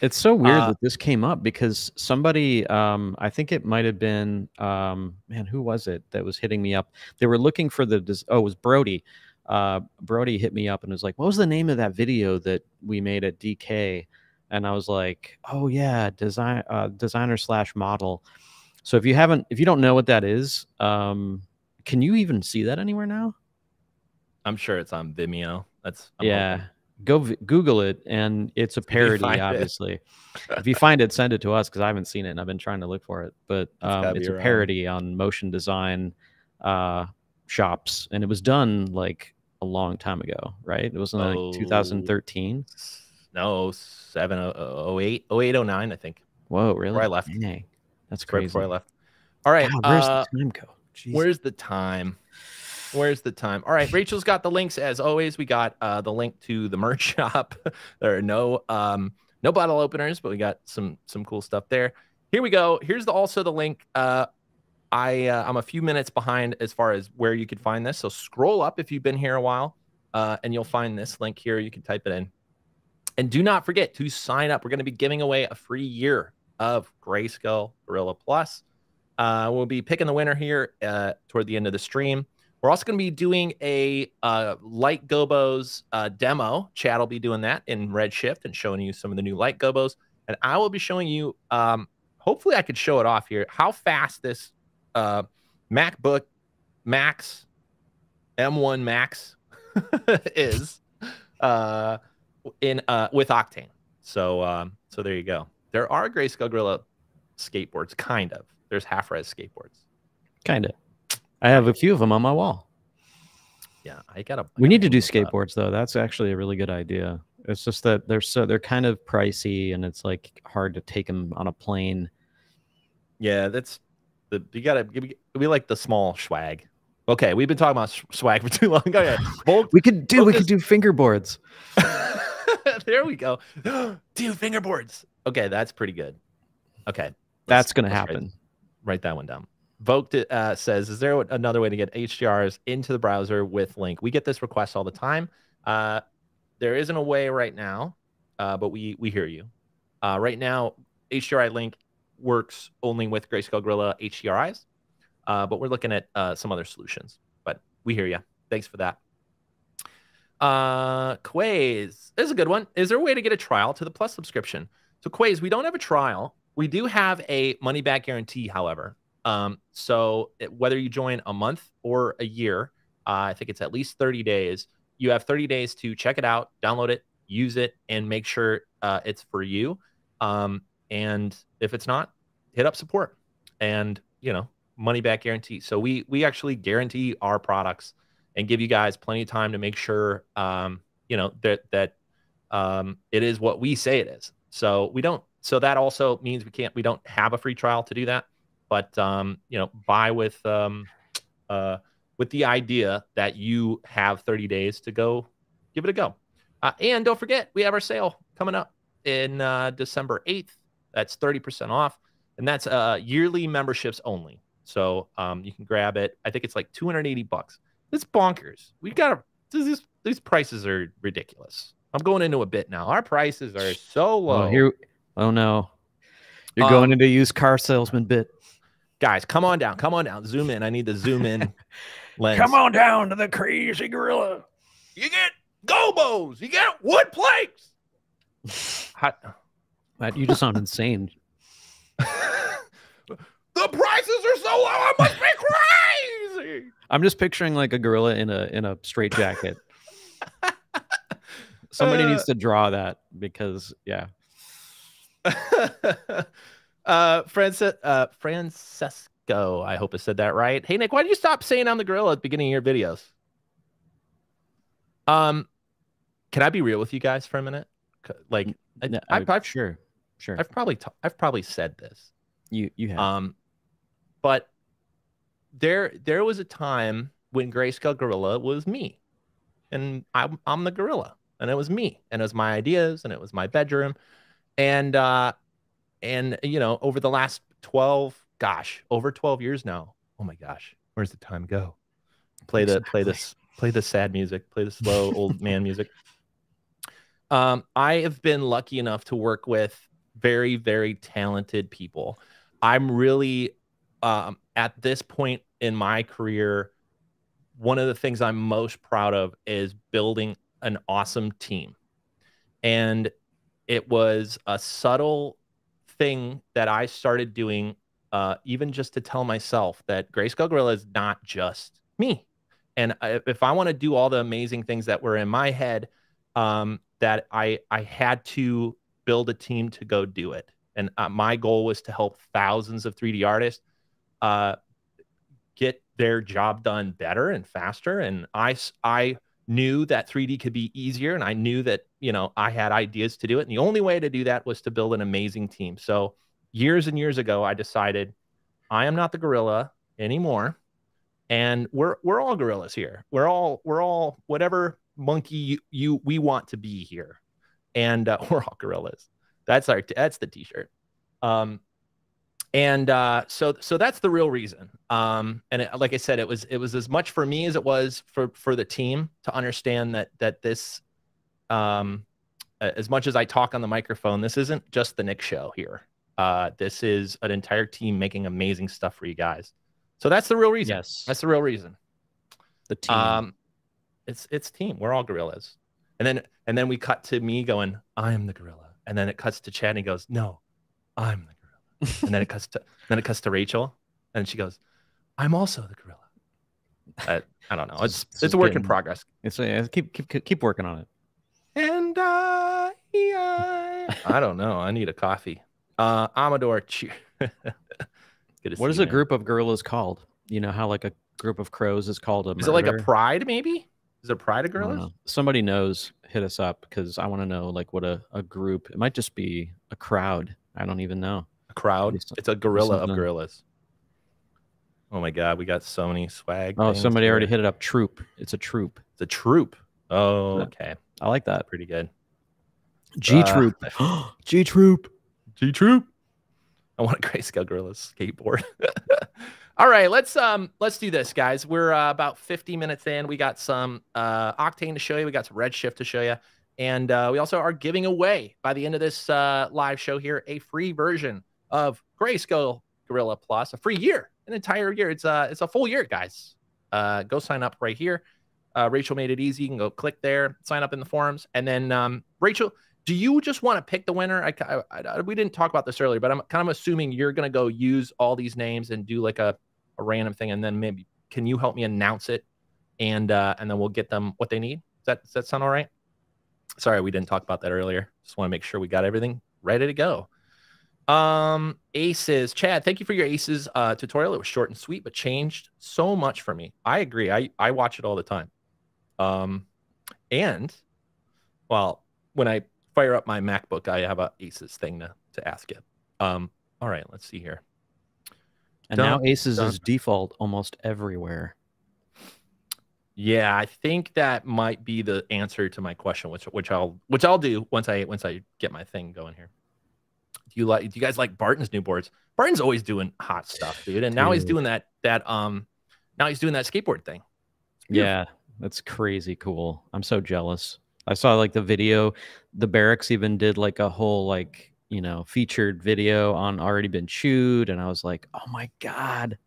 B: It's so weird uh, that this came up because somebody, um, I think it might have been, um, man, who was it that was hitting me up? They were looking for the, oh, it was Brody. Uh, Brody hit me up and was like, what was the name of that video that we made at DK? And I was like, oh yeah, design, uh, designer slash model. So if you haven't, if you don't know what that is, um, can you even see that anywhere now?
A: I'm sure it's on Vimeo. That's
B: I'm yeah. Hoping go v- Google it, and it's a parody. Obviously, if you find it, send it to us because I haven't seen it and I've been trying to look for it. But um, it's a parody on motion design uh, shops, and it was done like a long time ago, right? It was in like oh, 2013.
A: No, 7 08, 08, 09, I think.
B: Whoa, really?
A: Before I left.
B: Dang. That's crazy.
A: Right before I left. All right.
B: God, where's uh, the time go?
A: Where's the time? Where's the time? All right, Rachel's got the links as always. We got uh, the link to the merch shop. there are no um, no bottle openers, but we got some some cool stuff there. Here we go. Here's the, also the link. Uh, I uh, I'm a few minutes behind as far as where you could find this. So scroll up if you've been here a while, uh, and you'll find this link here. You can type it in, and do not forget to sign up. We're going to be giving away a free year of Greyscale Gorilla Plus. Uh, we'll be picking the winner here uh, toward the end of the stream. We're also going to be doing a uh, light gobos uh, demo. Chad will be doing that in Redshift and showing you some of the new light gobos. and I will be showing you. Um, hopefully, I could show it off here. How fast this uh, MacBook Max M1 Max is uh, in uh, with Octane. So um, so there you go. There are Greyscale Gorilla skateboards, kind of. There's half res skateboards.
B: Kind of. I have a few of them on my wall.
A: Yeah, I gotta. I
B: We need to do
A: look up.
B: skateboards though. That's actually a really good idea. It's just that they're so they're kind of pricey and it's like hard to take them on a plane.
A: Yeah, that's the you gotta we like the small swag. Okay, we've been talking about swag for too long. Okay, Volk,
B: We could do we could do fingerboards.
A: there we go. do fingerboards. Okay, that's pretty good. Okay,
B: That's gonna
A: let's write-
B: happen.
A: Write that one down. Vogue uh, says, "Is there another way to get HDRs into the browser with Link?" We get this request all the time. Uh, there isn't a way right now, uh, but we we hear you. Uh, right now, HDRI Link works only with Greyscale Gorilla HDRIs, uh, but we're looking at uh, some other solutions. But we hear you. Thanks for that. Uh, Quays, this is a good one. Is there a way to get a trial to the Plus subscription? So Quays, we don't have a trial. We do have a money back guarantee, however. Um, so it- whether you join a month or a year, uh, I think it's at least 30 days. You have 30 days to check it out, download it, use it, and make sure uh, it's for you. Um, and if it's not, hit up support and you know money back guarantee. So we we actually guarantee our products and give you guys plenty of time to make sure um, you know that that um, it is what we say it is. So we don't. So that also means we can't. We don't have a free trial to do that. But um, you know, buy with um, uh, with the idea that you have 30 days to go give it a go. Uh, and don't forget, we have our sale coming up in uh, December 8th. That's 30% off, and that's uh, yearly memberships only. So um, you can grab it. I think it's like 280 bucks. It's bonkers. We got these these prices are ridiculous. I'm going into a bit now. Our prices are so low.
B: Oh, here oh no. You're
A: Um,
B: going into used car salesman bit.
A: Guys, come on down. Come on down. Zoom in. I need the zoom in lens.
B: Come on down to the crazy gorilla.
A: You get gobos. You get wood planks. Hot.
B: Matt, you just sound insane.
A: the prices are so low. I must be crazy.
B: I'm just picturing like a gorilla in a in a straight jacket. Somebody
A: Uh,
B: needs to draw that because yeah.
A: Uh, Francis, uh, Francesco, I hope I said that right. Hey, Nick, why did you stop saying I'm the gorilla at the beginning of your videos? Um, can I be real with you guys for a minute? Like, I,
B: No,
A: I've,
B: I-
A: I've,
B: sure, sure.
A: I've probably, t- I've probably said this.
B: you you have.
A: Um, but there, there was a time when Greyscale Gorilla was me, and I'm, I'm the gorilla, and it was me, and it was my ideas, and it was my bedroom, and uh, and you know, over the last twelve, gosh, over twelve years now. Oh my gosh, where's the time go? Play the play this play the sad music, play the slow old man music. Um, I have been lucky enough to work with very, very talented people. I'm really um, at this point in my career, one of the things I'm most proud of is building an awesome team. And it was a subtle thing that I started doing, uh, even just to tell myself that Greyscale Gorilla is not just me. And I, if I want to do all the amazing things that were in my head, um, that I I had to build a team to go do it. And uh, my goal was to help thousands of 3D artists uh, get their job done better and faster. And I I knew that 3D could be easier, and I knew that you know I had ideas to do it. And the only way to do that was to build an amazing team. So years and years ago, I decided I am not the gorilla anymore, and we're we're all gorillas here. We're all we're all whatever monkey you, you we want to be here, and uh, we're all gorillas. That's our that's the t-shirt. Um, and uh, so so that's the real reason. Um, and it, like I said, it was it was as much for me as it was for for the team to understand that that this, um, as much as I talk on the microphone, this isn't just the Nick show here. Uh, this is an entire team making amazing stuff for you guys. So that's the real reason.
B: yes.
A: That's the real reason.
B: the team.
A: Um, it's it's team. We're all gorillas. And then and then we cut to me going, I am the gorilla And then it cuts to Chad and he goes, No, I'm the gorilla. and then it cuts to then it cuts to Rachel, and she goes, I'm also the gorilla. I, I don't know. It's
B: This
A: it's a work in progress.
B: It's a, keep keep keep working on it.
A: And I, I, I don't know. I need a coffee. Uh, Amador, cheer. Good to
B: What is a
A: man.
B: group of gorillas called? You know how like a group of crows is called a
A: Is it like a pride? Maybe is it a pride of gorillas?
B: know. Somebody knows, hit us up because I want to know like what a, a group. It might just be a crowd. I don't even know.
A: A crowd. It's a gorilla of gorillas. Oh my god, we got so many swag.
B: Oh, somebody already hit it up. Troop. It's a troop.
A: It's a troop. Oh, okay,
B: I like that.
A: pretty good.
B: G
A: Uh,
B: troop. G troop.
A: G Troop. I want a greyscale gorilla skateboard. All right, let's um let's do this, guys. We're uh, about 50 minutes in. We got some uh Octane to show you. We got some Redshift to show you, and uh, we also are giving away by the end of this uh, live show here a free version of Greyscale Gorilla Plus, a free year, an entire year. It's a it's a full year, guys. Uh, go sign up right here. Uh, Rachel made it easy. You can go click there, sign up in the forums, and then um, Rachel, do you just want to pick the winner? I, I, I- we didn't talk about this earlier, but I'm kind of assuming you're to go use all these names and do like a, a random thing, and then maybe can you help me announce it, and uh, and then we'll get them what they need. Does that does that sound all right? Sorry, we didn't talk about that earlier. Just want to make sure we got everything ready to go. Um, aces, Chad. Thank you for your aces uh, tutorial. It was short and sweet, but changed so much for me. I agree. I I watch it all the time. Um, and well, when I fire up my MacBook, I have a Aces thing to to ask it. Um, all right, let's see here.
B: And
A: Dun,
B: now Aces
A: dun.
B: is default almost everywhere.
A: Yeah, I think that might be the answer to my question, which which I'll which I'll do once I once I get my thing going here. Do you like do you guys like Barton's new boards? Barton's always doing hot stuff, dude. And now he's doing that that um now he's doing that skateboard thing.
B: Yeah, that's crazy cool. I'm so jealous. I saw like the video. The barracks even did like a whole like you know featured video on already been chewed, and I was like, oh my god.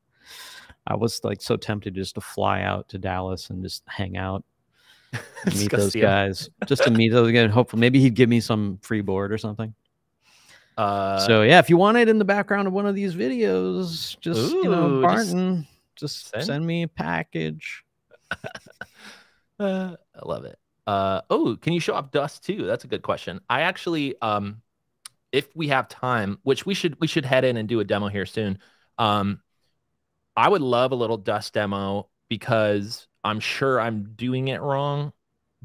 B: I was like so tempted just to fly out to Dallas and just hang out, meet those guys, just to meet those again. Hopefully, maybe he'd give me some free board or something.
A: Uh
B: so yeah, if you want it in the background of one of these videos, just you know,
A: Ooh, just
B: just
A: send-
B: send me a package.
A: Uh, I love it. Uh, oh, can you show up dust too? That's a good question. I actually, um, if we have time, which we should, we should head in and do a demo here soon. Um, I would love a little dust demo because I'm sure I'm doing it wrong,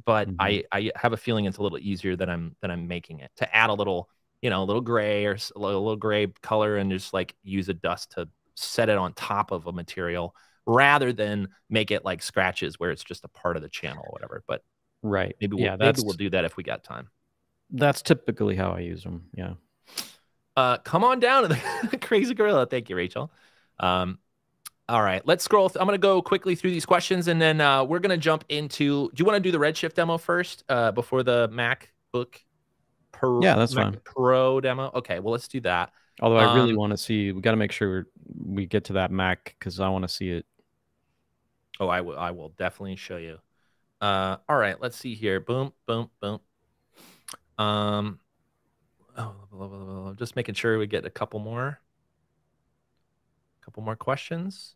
A: but
B: Mhm.
A: I, I have a feeling it's a little easier than I'm than I'm making it to add a little, you know, a little gray or a little, gray color and just like use a dust to set it on top of a material rather than make it like scratches where it's just a part of the channel or whatever. But
B: Right.
A: maybe we'll,
B: yeah,
A: maybe we'll do that if we got time.
B: that's typically how I use them. Yeah.
A: Uh, come on down to the crazy gorilla. Thank you, Rachel. Um, all right, let's scroll. I'm gonna go quickly through these questions, and then uh, we're gonna jump into. Do you want to do the Redshift demo first uh, before the MacBook Pro?
B: Yeah, that's fine.
A: Pro demo. Okay, well, let's do that.
B: Although I really
A: Um,
B: want to see, we got to make sure we get to that Mac because I want to see it.
A: Oh, I will. I will definitely show you. Uh, all right, let's see here. Boom, boom, boom. Um, oh, blah, blah, blah. just making sure we get a couple more. couple more questions.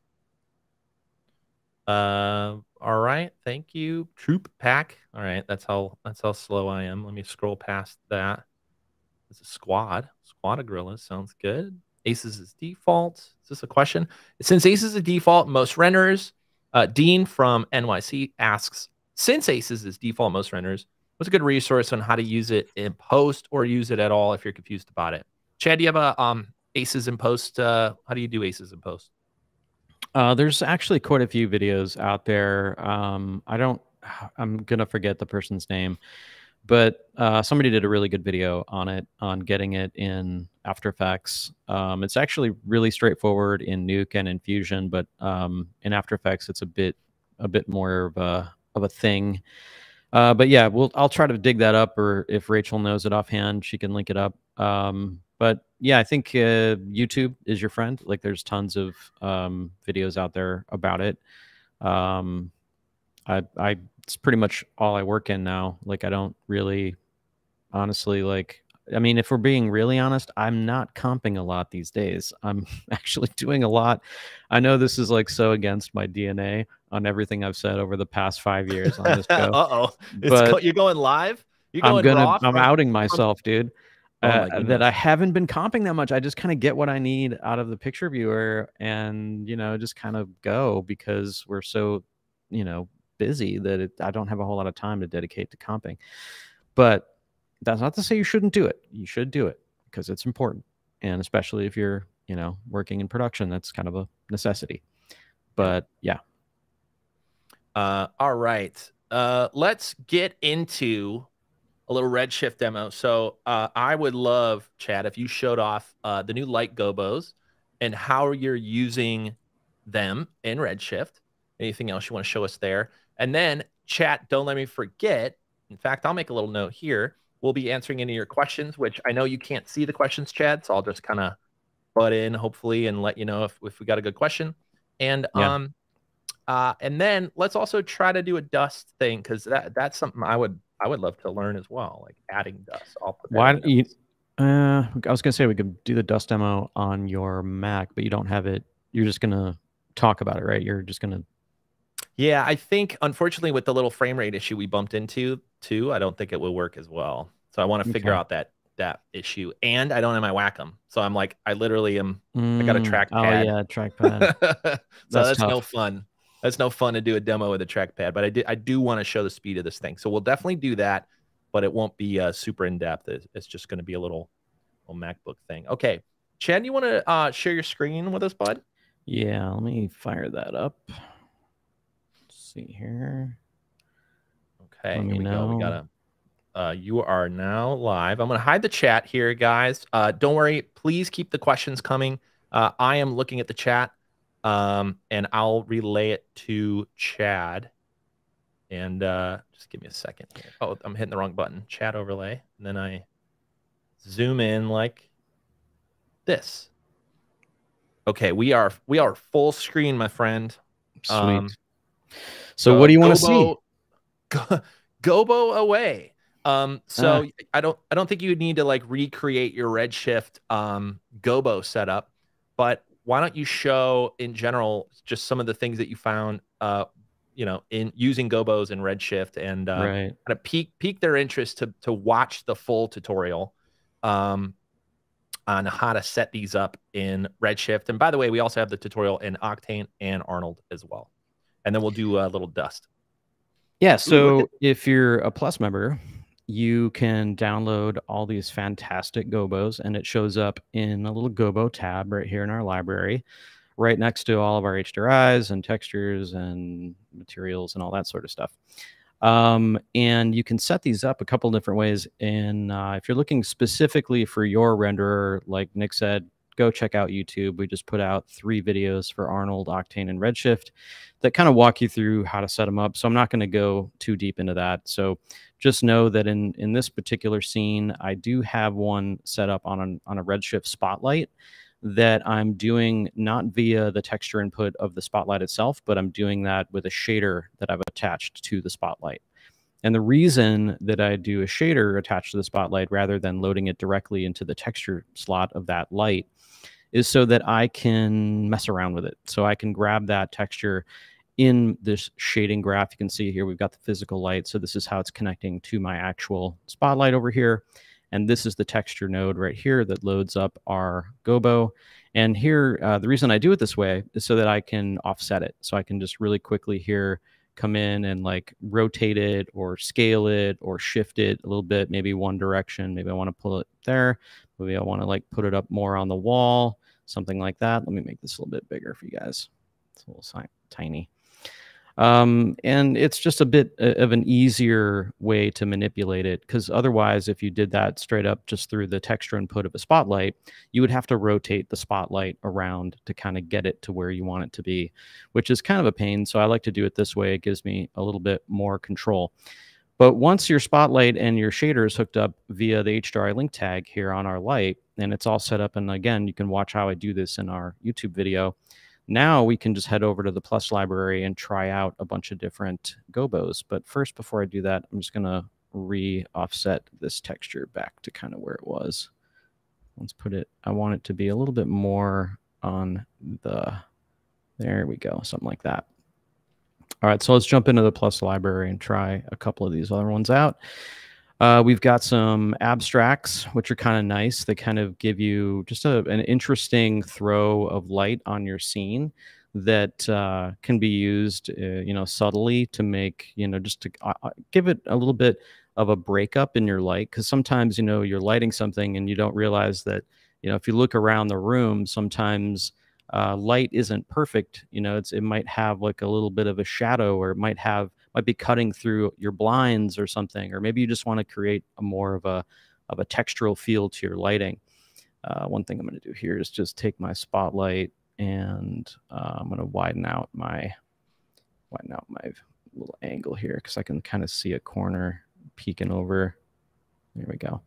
A: Uh, all right. Thank you, Troop Pack. All right, that's how that's how slow I am. Let me scroll past that. It's a squad. Squad of gorillas sounds good. Aces is default. Is this a question? Since Aces is default, most renderers. Uh, Dean from NYC asks, since Aces is default most renderers, what's a good resource on how to use it in post or use it at all if you're confused about it? Chad, do you have a um Aces in post? Uh, how do you do Aces in post?
B: Uh, there's actually quite a few videos out there. Um, I don't, I'm gonna forget the person's name, but uh, somebody did a really good video on it on getting it in After Effects. Um, it's actually really straightforward in Nuke and in Fusion, but um, in After Effects it's a bit a bit more of a of a thing. Uh, but yeah, we'll I'll try to dig that up, or if Rachel knows it offhand, she can link it up. Um, but yeah, I think uh, YouTube is your friend. Like, there's tons of um, videos out there about it. Um, I, I, it's pretty much all I work in now. Like, I don't really, honestly, like, I mean, if we're being really honest, I'm not comping a lot these days. I'm actually doing a lot. I know this is like so against my DNA on everything I've said over the past five years on this show.
A: uh oh, you're going live. You're going
B: I'm gonna.
A: raw
B: I'm outing myself, dude.
A: Oh
B: uh, that. I haven't been comping that much. I just kind of get what I need out of the picture viewer, and you know, just kind of go because we're so, you know, busy that it, I don't have a whole lot of time to dedicate to comping. But that's not to say you shouldn't do it. You should do it because it's important, and especially if you're, you know, working in production, that's kind of a necessity. But yeah,
A: Uh, all right. Uh, let's get into a little Redshift demo. So uh, I would love, Chad, if you showed off uh, the new light gobos and how you're using them in Redshift. Anything else you want to show us there? And then, chat, don't let me forget. In fact, I'll make a little note here. We'll be answering any of your questions, which I know you can't see the questions, Chad. So I'll just kind of butt in, hopefully, and let you know if, if we got a good question. And
B: Yeah.
A: um, uh, and then let's also try to do a dust thing because that that's something I would I would love to learn as well, like adding dust. I'll put
B: Why don't you? Uh, I was gonna say we could do the dust demo on your Mac, but you don't have it. You're just gonna talk about it, right? You're just gonna.
A: Yeah, I think unfortunately with the little frame rate issue we bumped into too, I don't think it will work as well. So I want to figure out that that issue, and I don't have my Wacom, so I'm like I literally am. I got a
B: Mm,
A: trackpad.
B: Oh yeah, trackpad.
A: so
B: That's
A: that's, no
B: tough.
A: fun. That's no fun to do a demo with a trackpad, but I do I do want to show the speed of this thing. So we'll definitely do that, but it won't be uh, super in depth. It's, it's just going to be a little, little MacBook thing. Okay, Chad, you want to uh, share your screen with us, bud?
B: yeah, let me fire that up. Let's see here.
A: Okay,
B: Let
A: here we go. We gotta. Uh, you are now live. I'm gonna hide the chat here, guys. Uh, don't worry. Please keep the questions coming. Uh, I am looking at the chat, um, and I'll relay it to Chad. And uh, just give me a second here. Oh, I'm hitting the wrong button. Chat overlay, and then I zoom in like this. Okay, we are we are full screen, my friend.
B: Sweet.
A: Um,
B: so, what do you want to see?
A: Go- Gobo away. Um, so I don't I don't think you would need to like recreate your Redshift um Gobo setup, but why don't you show in general just some of the things that you found uh you know in using Gobos in Redshift and uh
B: right.
A: kind of pique pique their interest to to watch the full tutorial um on how to set these up in Redshift. And by the way, we also have the tutorial in Octane and Arnold as well. And then we'll do a little dust.
B: Yeah. So if you're a Plus member, you can download all these fantastic Gobos, and it shows up in a little Gobo tab right here in our library, right next to all of our HDRIs and textures and materials and all that sort of stuff. Um, and you can set these up a couple different ways. And uh, if you're looking specifically for your renderer, like Nick said, go check out YouTube. We just put out three videos for Arnold, Octane, and Redshift that kind of walk you through how to set them up. So I'm not going to go too deep into that. So just know that in in this particular scene, I do have one set up on an, on a Redshift Spotlight that I'm doing not via the texture input of the Spotlight itself, but I'm doing that with a shader that I've attached to the Spotlight. And the reason that I do a shader attached to the Spotlight rather than loading it directly into the texture slot of that light is so that I can mess around with it. So I can grab that texture in this shading graph. You can see here we've got the physical light. So this is how it's connecting to my actual spotlight over here. And this is the texture node right here that loads up our Gobo. And here, uh, the reason I do it this way is so that I can offset it. So I can just really quickly here come in and like rotate it or scale it or shift it a little bit, maybe one direction. Maybe I want to pull it there. Maybe I want to like put it up more on the wall, something like that. Let me make this a little bit bigger for you guys. It's a little tiny. Um, and it's just a bit uh, of an easier way to manipulate it because otherwise, if you did that straight up just through the texture input of a spotlight, you would have to rotate the spotlight around to kind of get it to where you want it to be, which is kind of a pain. So I like to do it this way. It gives me a little bit more control. But once your spotlight and your shader is hooked up via the HDRI link tag here on our light, and it's all set up, and again, you can watch how I do this in our YouTube video. Now we can just head over to the Plus library and try out a bunch of different Gobos. But first, before I do that, I'm just going to re-offset this texture back to kind of where it was. Let's put it, I want it to be a little bit more on the, there we go, something like that. All right, so let's jump into the plus library and try a couple of these other ones out. Uh, we've got some abstracts, which are kind of nice. They kind of give you just a, an interesting throw of light on your scene that uh, can be used, uh, you know, subtly to make, you know, just to uh, uh give it a little bit of a breakup in your light. Because sometimes, you know, you're lighting something and you don't realize that, you know, if you look around the room, sometimes uh, light isn't perfect. You know, it's it might have like a little bit of a shadow, or it might have might be cutting through your blinds or something, or maybe you just want to create a more of a of a textural feel to your lighting. Uh, one thing I'm going to do here is just take my spotlight and uh, I'm going to widen out my widen out my little angle here because I can kind of see a corner peeking over. There we go.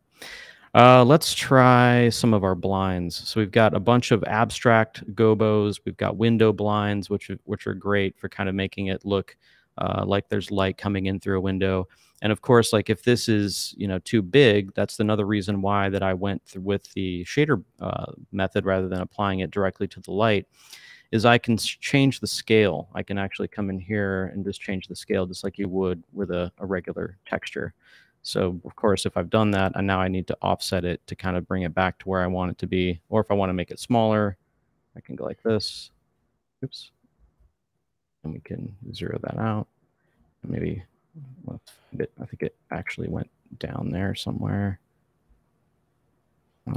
B: Uh, let's try some of our blinds. So we've got a bunch of abstract gobos. We've got window blinds, which which are great for kind of making it look uh, like there's light coming in through a window. And of course, like if this is you know too big, that's another reason why that I went with the shader uh, method rather than applying it directly to the light. Is I can change the scale. I can actually come in here and just change the scale just like you would with a, a regular texture. So of course, if I've done that, and now I need to offset it to kind of bring it back to where I want it to be. Or if I want to make it smaller, I can go like this. Oops and we can zero that out. Maybe bit, I think it actually went down there somewhere.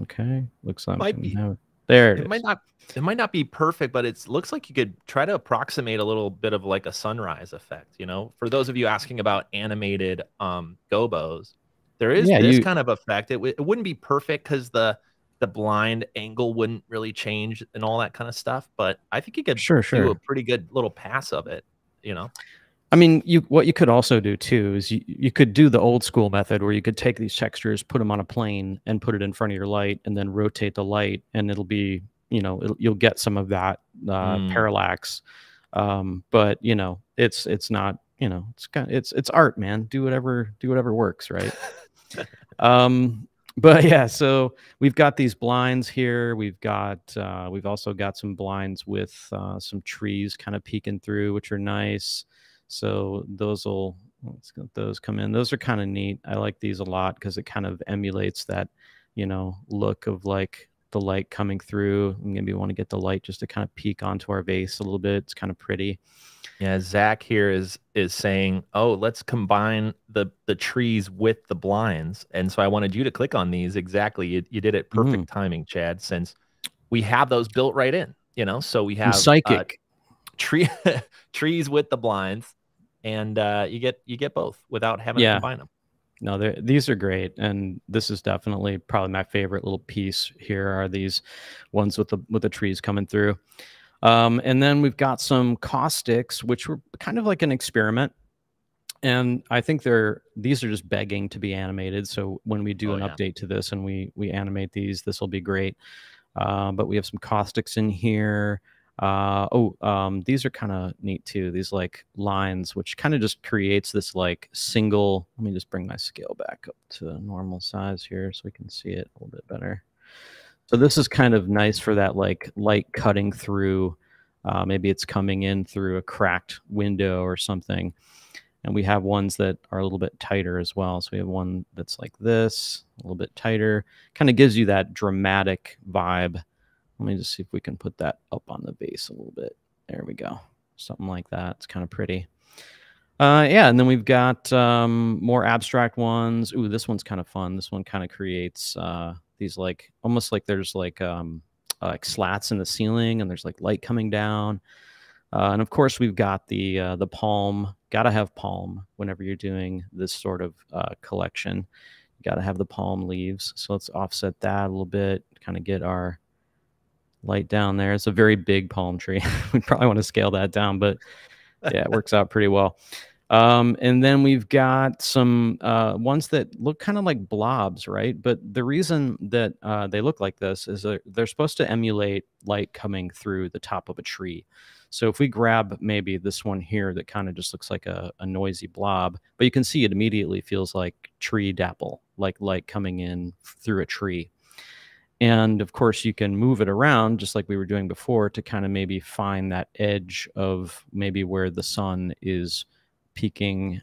B: Okay, looks like
A: might be.
B: Have, there it,
A: it might not it might not be perfect, but it looks like you could try to approximate a little bit of like a sunrise effect. You know, for those of you asking about animated um, gobos, there is yeah, this you, kind of effect. It, it wouldn't be perfect because the the blind angle wouldn't really change and all that kind of stuff. But I think you could
B: sure, sure.
A: do a pretty good little pass of it, you know?
B: I mean, you what you could also do too is you, you could do the old school method where you could take these textures, put them on a plane, and put it in front of your light, and then rotate the light, and it'll be you know you'll get some of that uh, mm. parallax. Um, but you know, it's it's not you know it's kind of, it's it's art, man. Do whatever do whatever works, right? um, but yeah, so we've got these blinds here. We've got uh, we've also got some blinds with uh, some trees kind of peeking through, which are nice. So those will let's get those come in. Those are kind of neat. I like these a lot because it kind of emulates that you know look of like the light coming through. Maybe we want to get the light just to kind of peek onto our vase a little bit. It's kind of pretty.
A: Yeah, Zach here is is saying, "Oh, let's combine the the trees with the blinds." And so I wanted you to click on these exactly. You, you did it perfect mm. timing, Chad, since we have those built right in. You know, so we have
B: psychic
A: uh, tree trees with the blinds, and uh, you get you get both without having yeah. to combine them.
B: No, these are great, and this is definitely probably my favorite little piece. Here are these ones with the with the trees coming through. Um, and then we've got some caustics, which were kind of like an experiment. And I think they're these are just begging to be animated. So when we do oh, an yeah. update to this and we we animate these, this will be great. Uh, but we have some caustics in here. Uh, oh, um, these are kind of neat too. These like lines, which kind of just creates this like single. Let me just bring my scale back up to normal size here so we can see it a little bit better. So this is kind of nice for that like light cutting through. Uh, maybe it's coming in through a cracked window or something. And we have ones that are a little bit tighter as well. So we have one that's like this, a little bit tighter. Kind of gives you that dramatic vibe. Let me just see if we can put that up on the base a little bit. There we go. Something like that. It's kind of pretty. Uh, yeah, and then we've got um, more abstract ones. Ooh, this one's kind of fun. This one kind of creates uh, these like almost like there's like um uh, like slats in the ceiling and there's like light coming down. Uh, and of course, we've got the uh, the palm. Got to have palm whenever you're doing this sort of uh, collection. You got to have the palm leaves. So let's offset that a little bit, kind of get our light down there. It's a very big palm tree. we probably want to scale that down, but yeah, it works out pretty well. Um, and then we've got some uh, ones that look kind of like blobs, right? But the reason that uh, they look like this is they're, supposed to emulate light coming through the top of a tree. So if we grab maybe this one here that kind of just looks like a, a, noisy blob, but you can see it immediately feels like tree dapple, like light coming in through a tree. And of course, you can move it around just like we were doing before to kind of maybe find that edge of maybe where the sun is peeking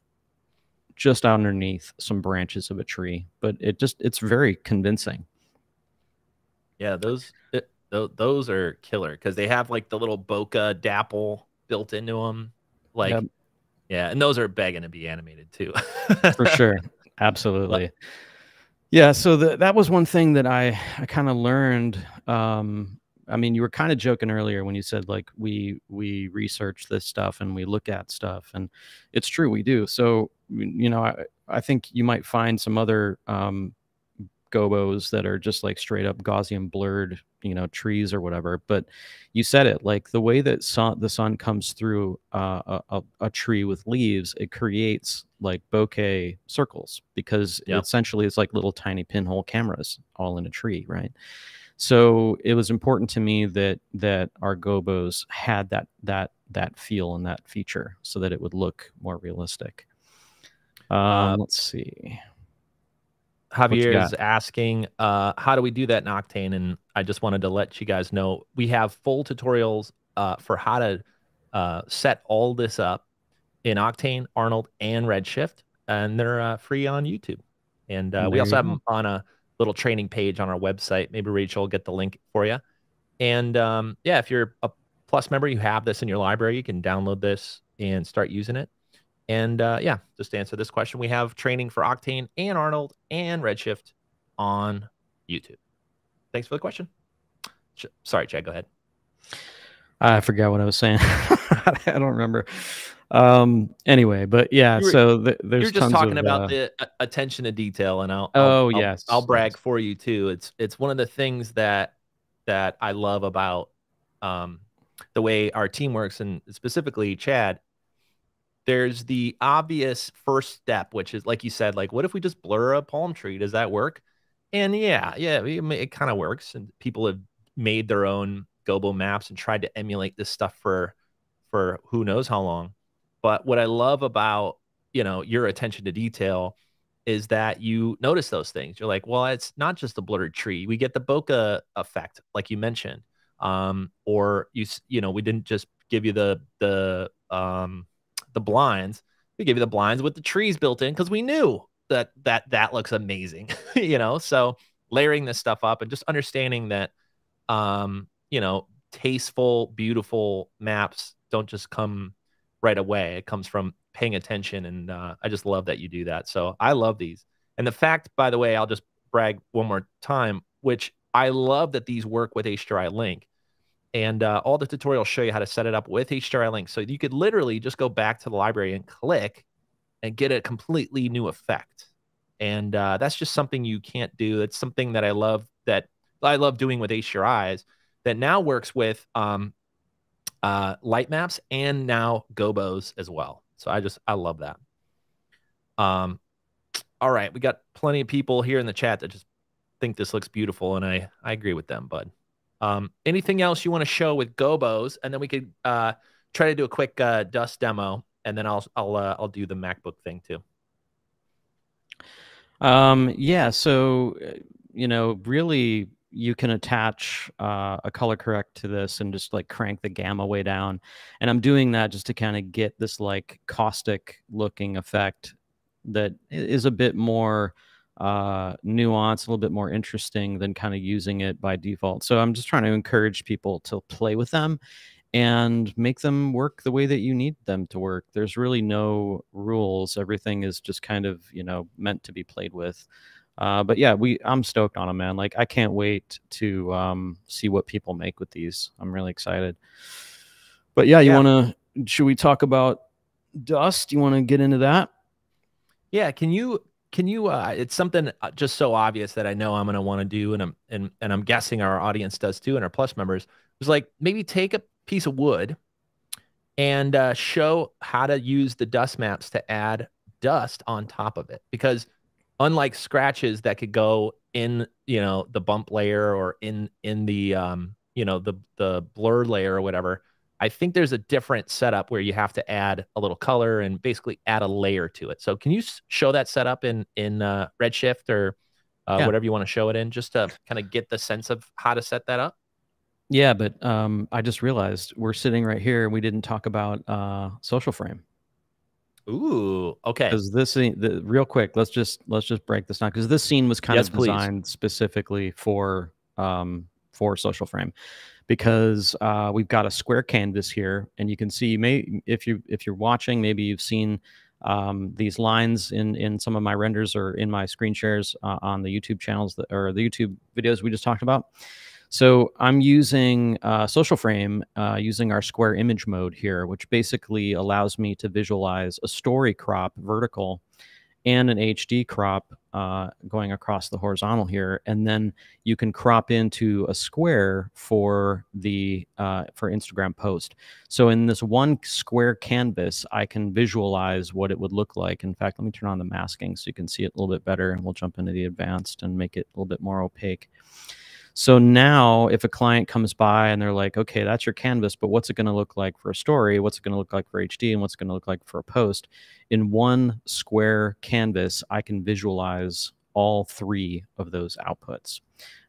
B: just underneath some branches of a tree. But it just, it's very convincing.
A: Yeah, those it, those are killer because they have like the little bokeh dapple built into them. Like, yep. yeah, and those are begging to be animated too.
B: For sure. Absolutely. But, yeah, so the, that was one thing that I I kind of learned. Um, I mean, you were kind of joking earlier when you said like we we research this stuff and we look at stuff, and it's true we do. So you know, I I think you might find some other um, gobos that are just like straight up Gaussian blurred, you know, trees or whatever. But you said it like the way that sun, the sun comes through uh, a, a, tree with leaves, it creates like bokeh circles because essentially it's like little tiny pinhole cameras all in a tree, right? So it was important to me that that our gobos had that that that feel and that feature so that it would look more realistic. Um, uh, let's see.
A: Javier is asking, uh, how do we do that in Octane? And I just wanted to let you guys know we have full tutorials uh, for how to uh, set all this up in Octane, Arnold, and Redshift, and they're uh, free on YouTube. And uh, we also have them on a little training page on our website. Maybe Rachel will get the link for you. And um, yeah, if you're a Plus member, you have this in your library. You can download this and start using it. And uh, yeah, just to answer this question, we have training for Octane and Arnold and Redshift on YouTube. Thanks for the question. Sorry, Chad, go ahead.
B: I forgot what I was saying. I don't remember. Um. Anyway, but yeah. Were, so th- there's
A: you're just talking of, about uh, the uh, attention to detail, and I'll.
B: oh
A: I'll,
B: yes.
A: I'll, I'll brag yes. for you too. It's it's one of the things that that I love about um the way our team works, and specifically Chad there's the obvious first step, which is like you said, like what if we just blur a palm tree? Does that work? And yeah, yeah, it, it kind of works. And people have made their own Gobo maps and tried to emulate this stuff for for who knows how long. But what I love about you know your attention to detail is that you notice those things. You're like, well, it's not just a blurred tree. We get the bokeh effect, like you mentioned, um, or you you know we didn't just give you the the um, the blinds. We gave you the blinds with the trees built in because we knew that that that looks amazing, you know. So layering this stuff up and just understanding that, um, you know, tasteful, beautiful maps don't just come right away. It comes from paying attention, and uh, I just love that you do that. So I love these. And the fact, by the way, I'll just brag one more time, which I love that these work with HDRI Link and uh, all the tutorials show you how to set it up with HDRI Link. So you could literally just go back to the library and click and get a completely new effect. And uh, that's just something you can't do. It's something that I love that I love doing with HDRIs that now works with um, uh, light maps and now Gobos as well. So I just I love that. Um, all right, we got plenty of people here in the chat that just think this looks beautiful, and I I agree with them, bud. Um, anything else you want to show with Gobos, and then we could uh, try to do a quick uh, dust demo, and then I'll I'll uh, I'll do the MacBook thing too.
B: Um, yeah, so uh, you know, really, you can attach uh, a color correct to this and just like crank the gamma way down. And I'm doing that just to kind of get this like caustic looking effect that is a bit more uh, nuance, a little bit more interesting than kind of using it by default. So I'm just trying to encourage people to play with them and make them work the way that you need them to work. There's really no rules. Everything is just kind of, you know, meant to be played with. Uh, but yeah, we I'm stoked on them, man. Like I can't wait to um, see what people make with these. I'm really excited. But yeah, you yeah. want to? Should we talk about dust? You want to get into that?
A: Yeah. Can you can you uh, it's something uh, just so obvious that i know i'm going to want to do and i'm and, and i'm guessing our audience does too and our plus members was like maybe take a piece of wood and uh, show how to use the dust maps to add dust on top of it. Because unlike scratches that could go in, you know, the bump layer or in in the um, you know, the the blur layer or whatever, I think there's a different setup where you have to add a little color and basically add a layer to it. So can you show that setup in in uh, Redshift or uh, yeah. whatever you want to show it in, just to kind of get the sense of how to set that up?
B: Yeah, but um, I just realized we're sitting right here and we didn't talk about uh, social frame.
A: Ooh, okay.
B: Because this scene, the, real quick, let's just let's just break this down because this scene was kind yes, of designed please. specifically for um, for social frame because uh, we've got a square canvas here, and you can see may if you if you're watching, maybe you've seen um, these lines in in some of my renders or in my screen shares uh, on the YouTube channels that, or the YouTube videos we just talked about. So I'm using uh, Social Frame uh, using our square image mode here, which basically allows me to visualize a story crop vertical and an HD crop uh, going across the horizontal here, and then you can crop into a square for the uh, for Instagram post. So in this one square canvas, I can visualize what it would look like. In fact, let me turn on the masking so you can see it a little bit better, and we'll jump into the advanced and make it a little bit more opaque. So now if a client comes by and they're like, okay, that's your canvas, but what's it going to look like for a story? What's it going to look like for HD? And what's it going to look like for a post? In one square canvas, I can visualize all three of those outputs.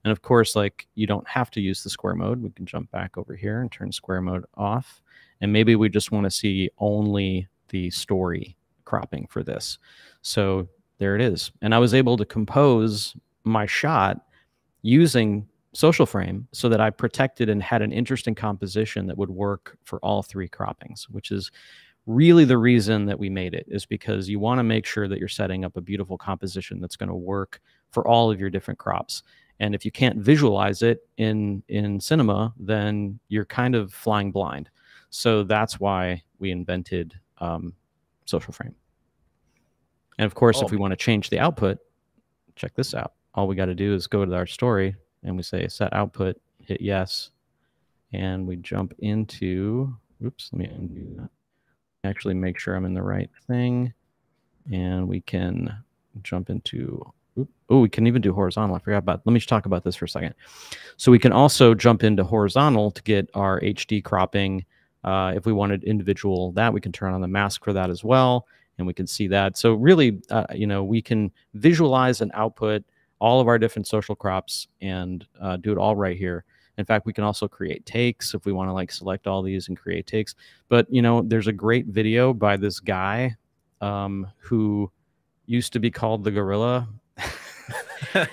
B: And of course, like you don't have to use the square mode. We can jump back over here and turn square mode off. And maybe we just want to see only the story cropping for this. So there it is. And I was able to compose my shot using social frame so that I protected and had an interesting composition that would work for all three croppings, which is really the reason that we made it is because you want to make sure that you're setting up a beautiful composition that's going to work for all of your different crops. And if you can't visualize it in in cinema, then you're kind of flying blind. So that's why we invented um, social frame. And of course, oh. if we want to change the output, check this out. All we got to do is go to our story and we say set output, hit yes, and we jump into, oops, let me undo that. Actually make sure I'm in the right thing. And we can jump into, oh, we can even do horizontal. I forgot about, let me just talk about this for a second. So we can also jump into horizontal to get our HD cropping. Uh, if we wanted individual that, we can turn on the mask for that as well. And we can see that. So really, uh, you know, we can visualize an output all of our different social crops and uh, do it all right here. In fact, we can also create takes if we want to like select all these and create takes. But you know, there's a great video by this guy um, who used to be called the Gorilla.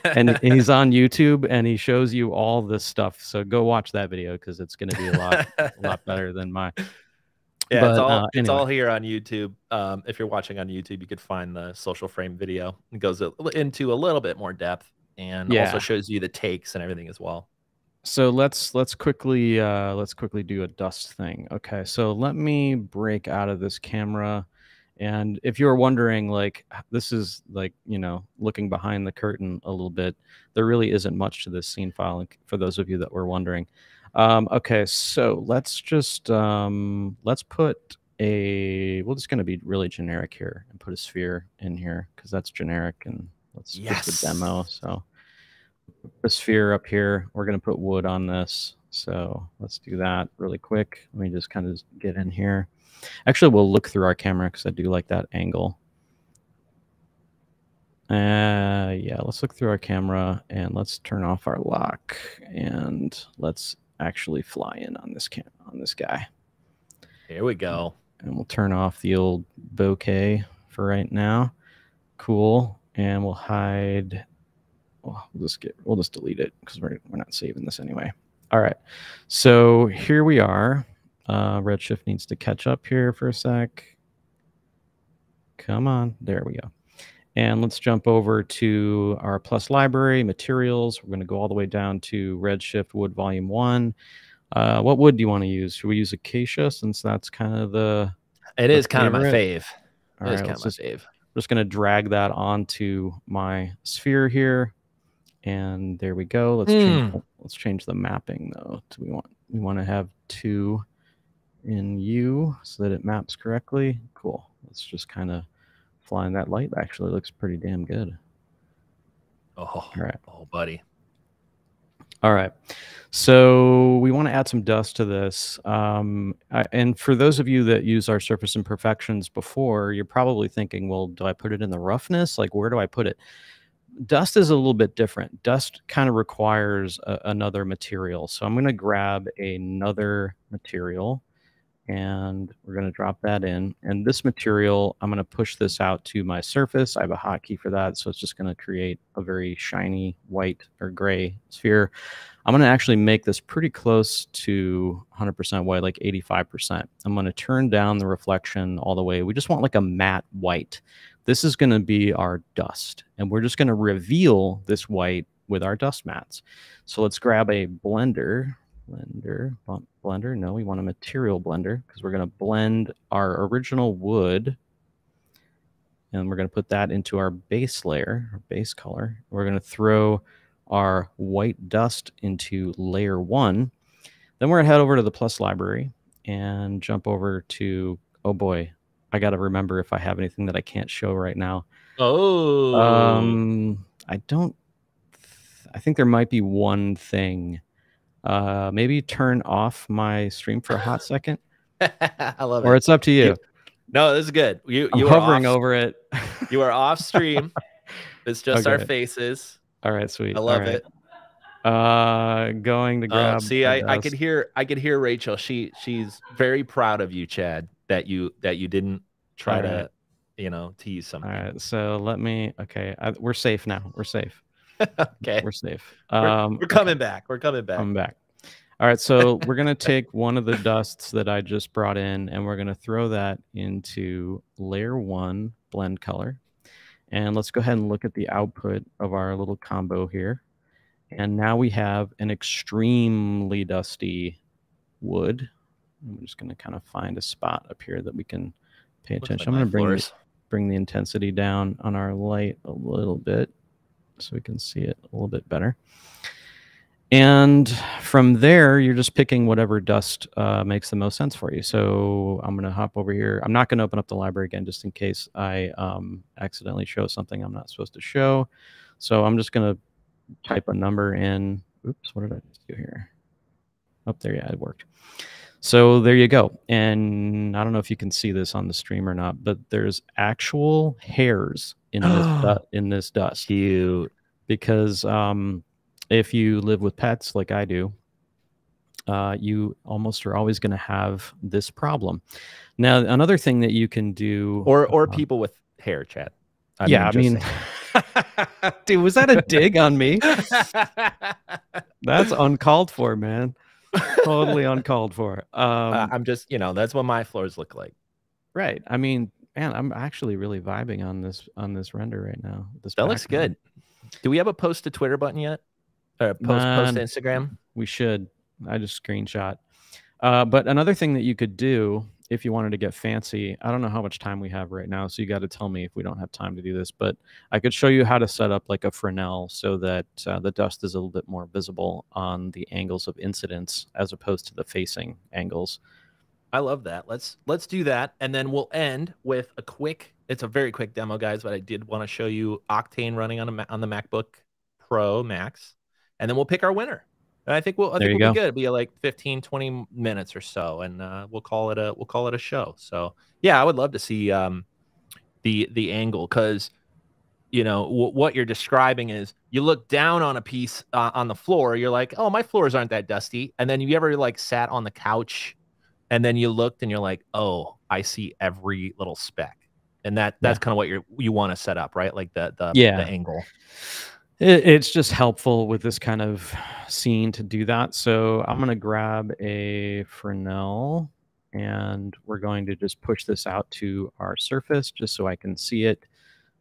B: and he's on YouTube and he shows you all this stuff. So go watch that video because it's going to be a lot, a lot better than my
A: yeah, but, it's all uh, it's all here on YouTube. Um, if you're watching on YouTube, you could find the social frame video. It goes into a little bit more depth and yeah. also shows you the takes and everything as well.
B: So let's let's quickly uh, let's quickly do a dust thing. Okay, so let me break out of this camera. And if you're wondering, like this is like you know looking behind the curtain a little bit, there really isn't much to this scene file. For those of you that were wondering, um, okay, so let's just um, let's put a. We're just going to be really generic here and put a sphere in here because that's generic and let's yes. the demo. So a sphere up here. We're going to put wood on this. So let's do that really quick. Let me just kind of get in here. Actually, we'll look through our camera because I do like that angle. Uh, yeah, let's look through our camera and let's turn off our lock and let's actually fly in on this cam on this guy.
A: Here we go.
B: And we'll turn off the old bokeh for right now. Cool. And we'll hide. Well, we'll just get. We'll just delete it because we're we're not saving this anyway. All right. So here we are. Uh, Redshift needs to catch up here for a sec. Come on. There we go. And let's jump over to our plus library, materials. We're going to go all the way down to Redshift Wood Volume 1. Uh, what wood do you want to use? Should we use Acacia since that's kind of the.
A: It
B: the
A: is kind favorite? of my fave.
B: All right, kind of my just, fave. I'm just going to drag that onto my sphere here. And there we go. Let's mm. change, let's change the mapping though. Do we want we want to have two in U so that it maps correctly. Cool. Let's just kind of fly in that light. Actually looks pretty damn good.
A: Oh, All right. Oh, buddy.
B: All right. So we want to add some dust to this. Um, I, and for those of you that use our surface imperfections before, you're probably thinking, well, do I put it in the roughness? Like, where do I put it? Dust is a little bit different. Dust kind of requires a, another material. So I'm going to grab another material and we're going to drop that in. And this material, I'm going to push this out to my surface. I have a hotkey for that. So it's just going to create a very shiny white or gray sphere. I'm going to actually make this pretty close to 100% white, like 85%. I'm going to turn down the reflection all the way. We just want like a matte white. This is going to be our dust. And we're just going to reveal this white with our dust mats. So let's grab a blender blender blender? No we want a material blender because we're going to blend our original wood and we're going to put that into our base layer our base color. We're going to throw our white dust into layer one. Then we're going to head over to the plus library and jump over to oh boy i got to remember if i have anything that i can't show right now.
A: Oh. Um
B: i don't i think there might be one thing uh, maybe turn off my stream for a hot second.
A: I love
B: it. Or it's up to you. you
A: no, this is good. You
B: I'm
A: you
B: hovering off, over it.
A: you are off stream. It's just okay. our faces.
B: All right, sweet.
A: I love
B: right.
A: it.
B: Uh, going to oh, grab.
A: see, I, I could hear I could hear Rachel. She she's very proud of you, Chad. That you that you didn't try to, you know, tease something.
B: All right, so let me. Okay, I, we're safe now. We're safe.
A: okay.
B: We're safe.
A: Um, we're, we're coming okay. back. We're coming back.
B: Coming back. All right. So we're going to take one of the dusts that I just brought in and we're going to throw that into layer one blend color. And let's go ahead and look at the output of our little combo here. And now we have an extremely dusty wood. I'm just going to kind of find a spot up here that we can pay attention. I'm going to bring, bring the intensity down on our light a little bit so we can see it a little bit better. And from there, you're just picking whatever dust uh, makes the most sense for you. So I'm going to hop over here. I'm not going to open up the library again just in case I um, accidentally show something I'm not supposed to show. So I'm just going to type a number in. Oops, what did I do here? Up oh, there, yeah, it worked. So there you go. And I don't know if you can see this on the stream or not, but there's actual hairs in this in this dust.
A: Cute.
B: Because um, if you live with pets like I do, uh, you almost are always going to have this problem. Now, another thing that you can do,
A: or or um, people with hair, Chad.
B: I yeah, mean, I mean, dude, was that a dig on me? That's uncalled for, man totally uncalled for. Um, uh,
A: I'm just, you know, that's what my floors look like.
B: Right. I mean, man, I'm actually really vibing on this on this render right now. This
A: that looks good. Do we have a post to Twitter button yet? Or post post Instagram?
B: We should. I just screenshot. Uh, but another thing that you could do if you wanted to get fancy, I don't know how much time we have right now, so you got to tell me if we don't have time to do this. But I could show you how to set up like a Fresnel so that uh, the dust is a little bit more visible on the angles of incidence as opposed to the facing angles.
A: I love that. Let's let's do that, and then we'll end with a quick. It's a very quick demo, guys, but I did want to show you Octane running on a on the MacBook Pro Max, and then we'll pick our winner. And I think we'll I there think we'll go. be good. It'll be like 15, 20 minutes or so, and uh, we'll call it a we'll call it a show. So yeah, I would love to see um, the the angle because you know what you're describing is you look down on a piece uh, on the floor, you're like, oh, my floors aren't that dusty, and then you ever like sat on the couch, and then you looked and you're like, oh, I see every little speck, and that that's yeah. kind of what you you want to set up, right? Like the the,
B: yeah.
A: the angle.
B: It, it's just helpful with this kind of scene to do that. So I'm going to grab a Fresnel and we're going to just push this out to our surface just so I can see it.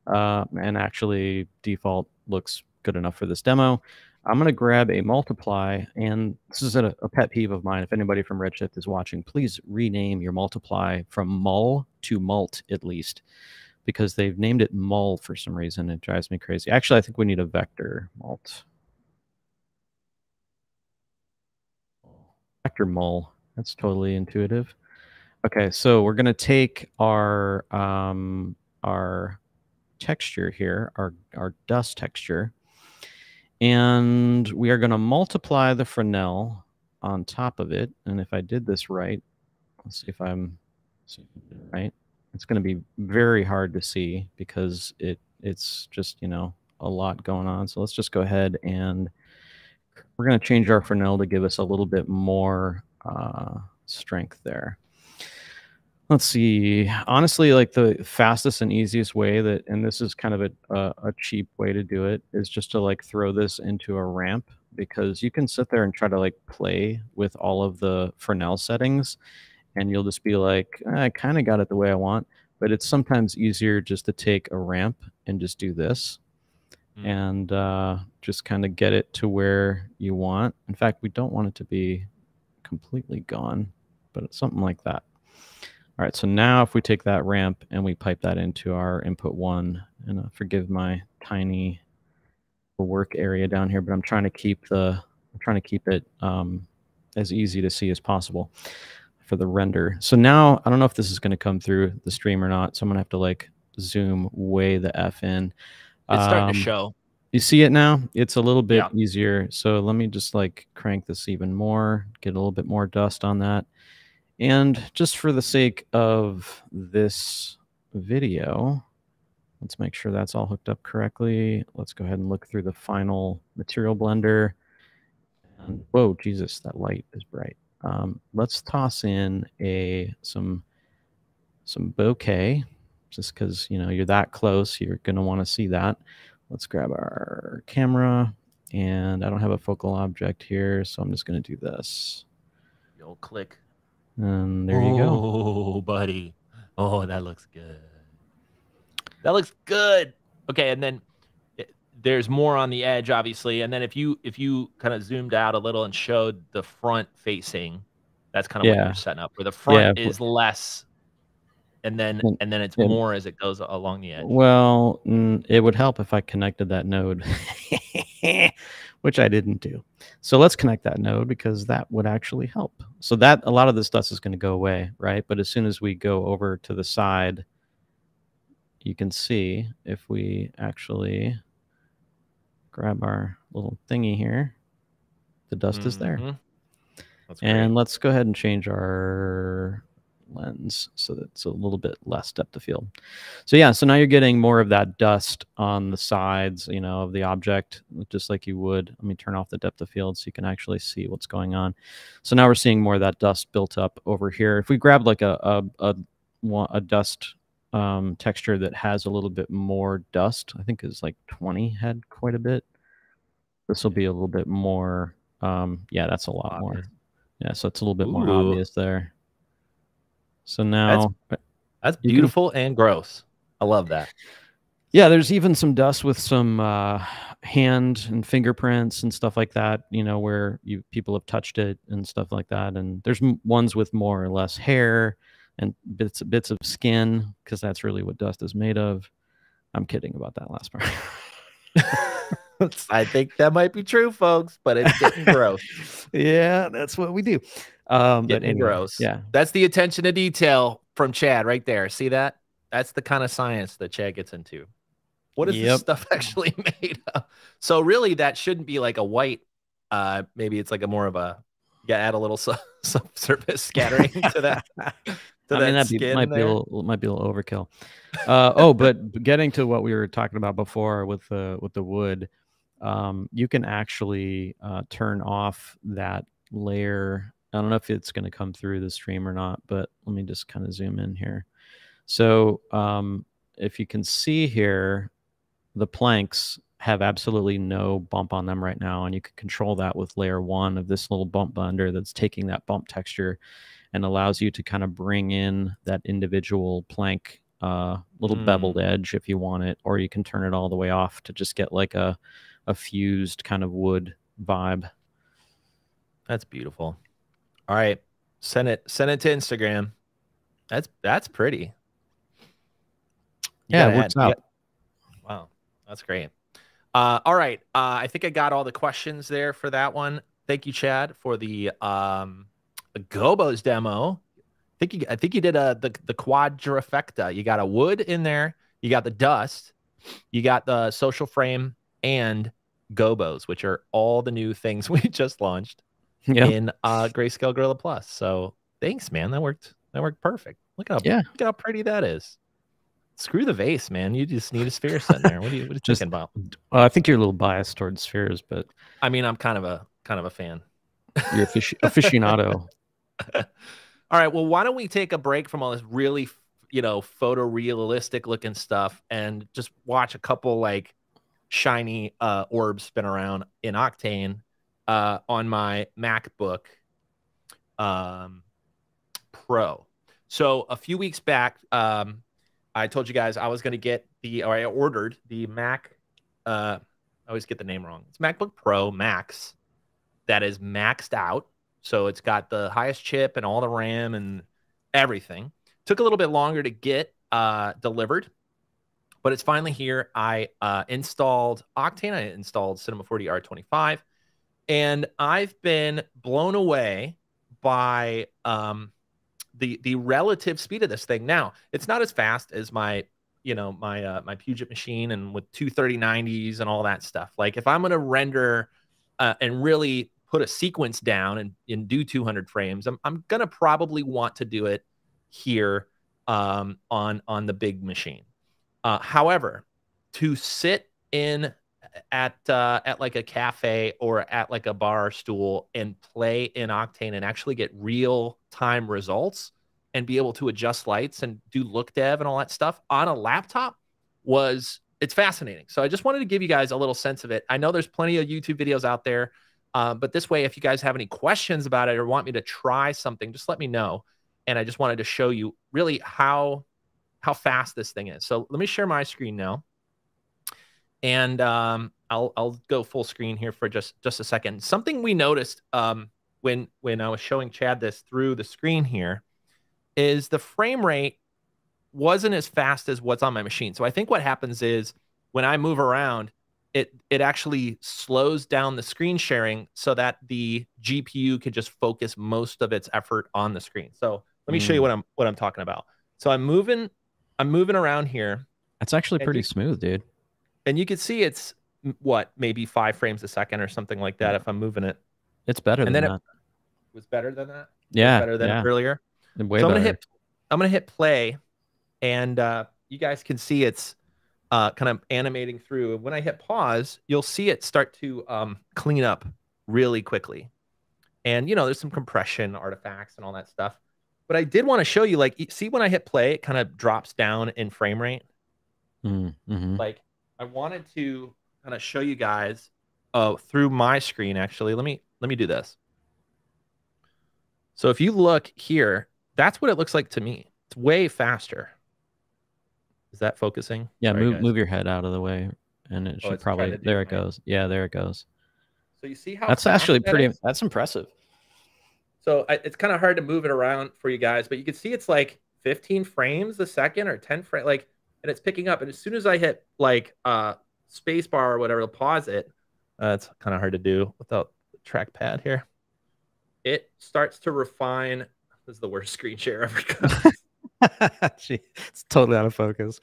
B: Uh, and actually default looks good enough for this demo. I'm going to grab a multiply, and this is a, a, pet peeve of mine. If anybody from Redshift is watching, please rename your multiply from mul to mult at least because they've named it mul for some reason. It drives me crazy. Actually, I think we need a vector mult. Vector mul. That's totally intuitive. Okay, so we're gonna take our um, our texture here, our our dust texture, and we are gonna multiply the Fresnel on top of it. And if I did this right, let's see if I'm right. It's gonna be very hard to see because it it's just you know a lot going on. So let's just go ahead and we're gonna change our Fresnel to give us a little bit more uh, strength there. Let's see. Honestly, like the fastest and easiest way that, and this is kind of a, a, a cheap way to do it, is just to like throw this into a ramp because you can sit there and try to like play with all of the Fresnel settings and you'll just be like, I kind of got it the way I want. But it's sometimes easier just to take a ramp and just do this mm. and uh, just kind of get it to where you want. In fact, we don't want it to be completely gone, but it's something like that. All right, so now if we take that ramp and we pipe that into our input one, and uh, forgive my tiny work area down here, but I'm trying to keep the I'm trying to keep it um, as easy to see as possible for the render. So now I don't know if this is going to come through the stream or not, so I'm gonna have to like zoom way the f in.
A: It's starting um, to show.
B: You see it now? It's a little bit yeah. easier. So let me just like crank this even more, get a little bit more dust on that. And just for the sake of this video, let's make sure that's all hooked up correctly. Let's go ahead and look through the final material blender. And, whoa, Jesus, that light is bright. Um, let's toss in a some some bokeh just because you know you're that close, you're gonna want to see that. Let's grab our camera, and I don't have a focal object here, so I'm just gonna do this.
A: You'll click
B: and there you go.
A: Oh, buddy. Oh, that looks good. That looks good. Okay, and then eh, there's more on the edge, obviously. And then if you if you kind of zoomed out a little and showed the front facing, that's kind of yeah. what you're setting up. Where the front yeah. is less, and then and then it's more as it goes along the edge.
B: Well, it would help if I connected that node. which I didn't do. So let's connect that node because that would actually help. So that a lot of this dust is going to go away, right? But as soon as we go over to the side, you can see if we actually grab our little thingy here, the dust mm -hmm. is there. Mm-hmm. And let's go ahead and change our lens so that it's a little bit less depth of field. So yeah, so now you're getting more of that dust on the sides, you know, of the object, just like you would. Let me turn off the depth of field so you can actually see what's going on. So now we're seeing more of that dust built up over here. If we grab like a, a, a, a dust um, texture that has a little bit more dust, I think is like 20 had quite a bit. This will be a little bit more, um, yeah, that's a lot more. Yeah, so it's a little bit Ooh. more obvious there. So now
A: that's, that's beautiful can, and gross. I love that.
B: Yeah, there's even some dust with some uh, hand and fingerprints and stuff like that. You know, where you people have touched it and stuff like that. And there's ones with more or less hair and bits bits of skin because that's really what dust is made of. I'm kidding about that last part.
A: I think that might be true, folks, but it's getting gross.
B: yeah, that's what we do. Um,
A: but anyway, gross. Yeah, that's the attention to detail from Chad right there. See that? That's the kind of science that Chad gets into. What is yep. this stuff actually made of? So really, that shouldn't be like a white. Uh, maybe it's like a more of a. You add a little su- subsurface scattering to that.
B: To I mean, that be, might there. be a little, might be a little overkill. Uh, oh, but getting to what we were talking about before with the with the wood, um, you can actually uh, turn off that layer I don't know if it's going to come through the stream or not, but let me just kind of zoom in here. So um, if you can see here, the planks have absolutely no bump on them right now. And you can control that with layer one of this little bump blender that's taking that bump texture and allows you to kind of bring in that individual plank uh, little mm. beveled edge if you want it, or you can turn it all the way off to just get like a, a fused kind of wood vibe.
A: That's beautiful. All right. Send it send it to Instagram. That's that's pretty.
B: You yeah, add, out.
A: Wow. That's great. Uh, all right. Uh, I think I got all the questions there for that one. Thank you, Chad, for the um, Gobos demo. I think you I think you did a the the quadrifecta. You got a wood in there, you got the dust, you got the social frame and gobos, which are all the new things we just launched yep. in uh Greyscale Gorilla Plus. So thanks, man. That worked that worked perfect. Look how yeah. look how pretty that is. Screw the vase, man. You just need a sphere sitting there. What are you, what are you just, thinking about?
B: Well, I think you're a little biased towards spheres, but
A: I mean, I'm kind of a kind of a fan.
B: You're afici- aficionado.
A: all right. Well, why don't we take a break from all this really, you know, photorealistic looking stuff and just watch a couple like shiny uh, orbs spin around in Octane uh, on my MacBook um, Pro. So a few weeks back, um, I told you guys I was going to get the, or I ordered the Mac. Uh, I always get the name wrong. It's MacBook Pro Max that is maxed out. So it's got the highest chip and all the RAM and everything. Took a little bit longer to get uh, delivered, but it's finally here. I uh, installed Octane. I installed Cinema 4D R25, and I've been blown away by um, the the relative speed of this thing. Now, it's not as fast as my you know my uh, my Puget machine and with 23090s and all that stuff. Like if I'm going to render uh, and really put a sequence down and, and do 200 frames, I'm I'm going to probably want to do it here um, on on the big machine. Uh, however, to sit in at uh, at like a cafe or at like a bar stool and play in Octane and actually get real time results and be able to adjust lights and do look dev and all that stuff on a laptop was it's fascinating. So I just wanted to give you guys a little sense of it. I know there's plenty of YouTube videos out there, uh, but this way, if you guys have any questions about it or want me to try something, just let me know. And I just wanted to show you really how how fast this thing is. So let me share my screen now and um, I'll I'll go full screen here for just just a second. Something we noticed um, when when I was showing Chad this through the screen here is the frame rate wasn't as fast as what's on my machine. So I think what happens is when I move around, it it actually slows down the screen sharing so that the GPU can just focus most of its effort on the screen. So let me mm. show you mm. what I'm what I'm talking about. So I'm moving I'm moving around here.
B: That's actually pretty you, smooth, dude
A: and you can see it's what maybe five frames a second or something like that if I'm moving it.
B: It's better and then that.
A: It was better than that.
B: Yeah,
A: better than
B: yeah.
A: earlier.
B: Way
A: so
B: I'm
A: gonna hit. I'm gonna hit play, and uh, you guys can see it's uh, kind of animating through. And When I hit pause, you'll see it start to um, clean up really quickly. And you know, there's some compression artifacts and all that stuff. But I did want to show you, like, see when I hit play, it kind of drops down in frame rate.
B: Mm, mm-hmm.
A: Like I wanted to kind of show you guys uh, through my screen. Actually, let me let me do this. So if you look here, that's what it looks like to me. It's way faster. Is that focusing?
B: Yeah, Sorry, move guys. move your head out of the way, and it oh, should probably there it goes. Yeah, there it goes.
A: So you see how
B: that's actually that pretty. Is? That's impressive.
A: So I, it's kind of hard to move it around for you guys, but you can see it's like 15 frames a second or 10 frame. Like and it's picking up. And as soon as I hit like uh space bar or whatever to pause it, uh, it's kind of hard to do without the trackpad here. It starts to refine. This is the worst screen share ever.
B: Gee, it's totally out of focus.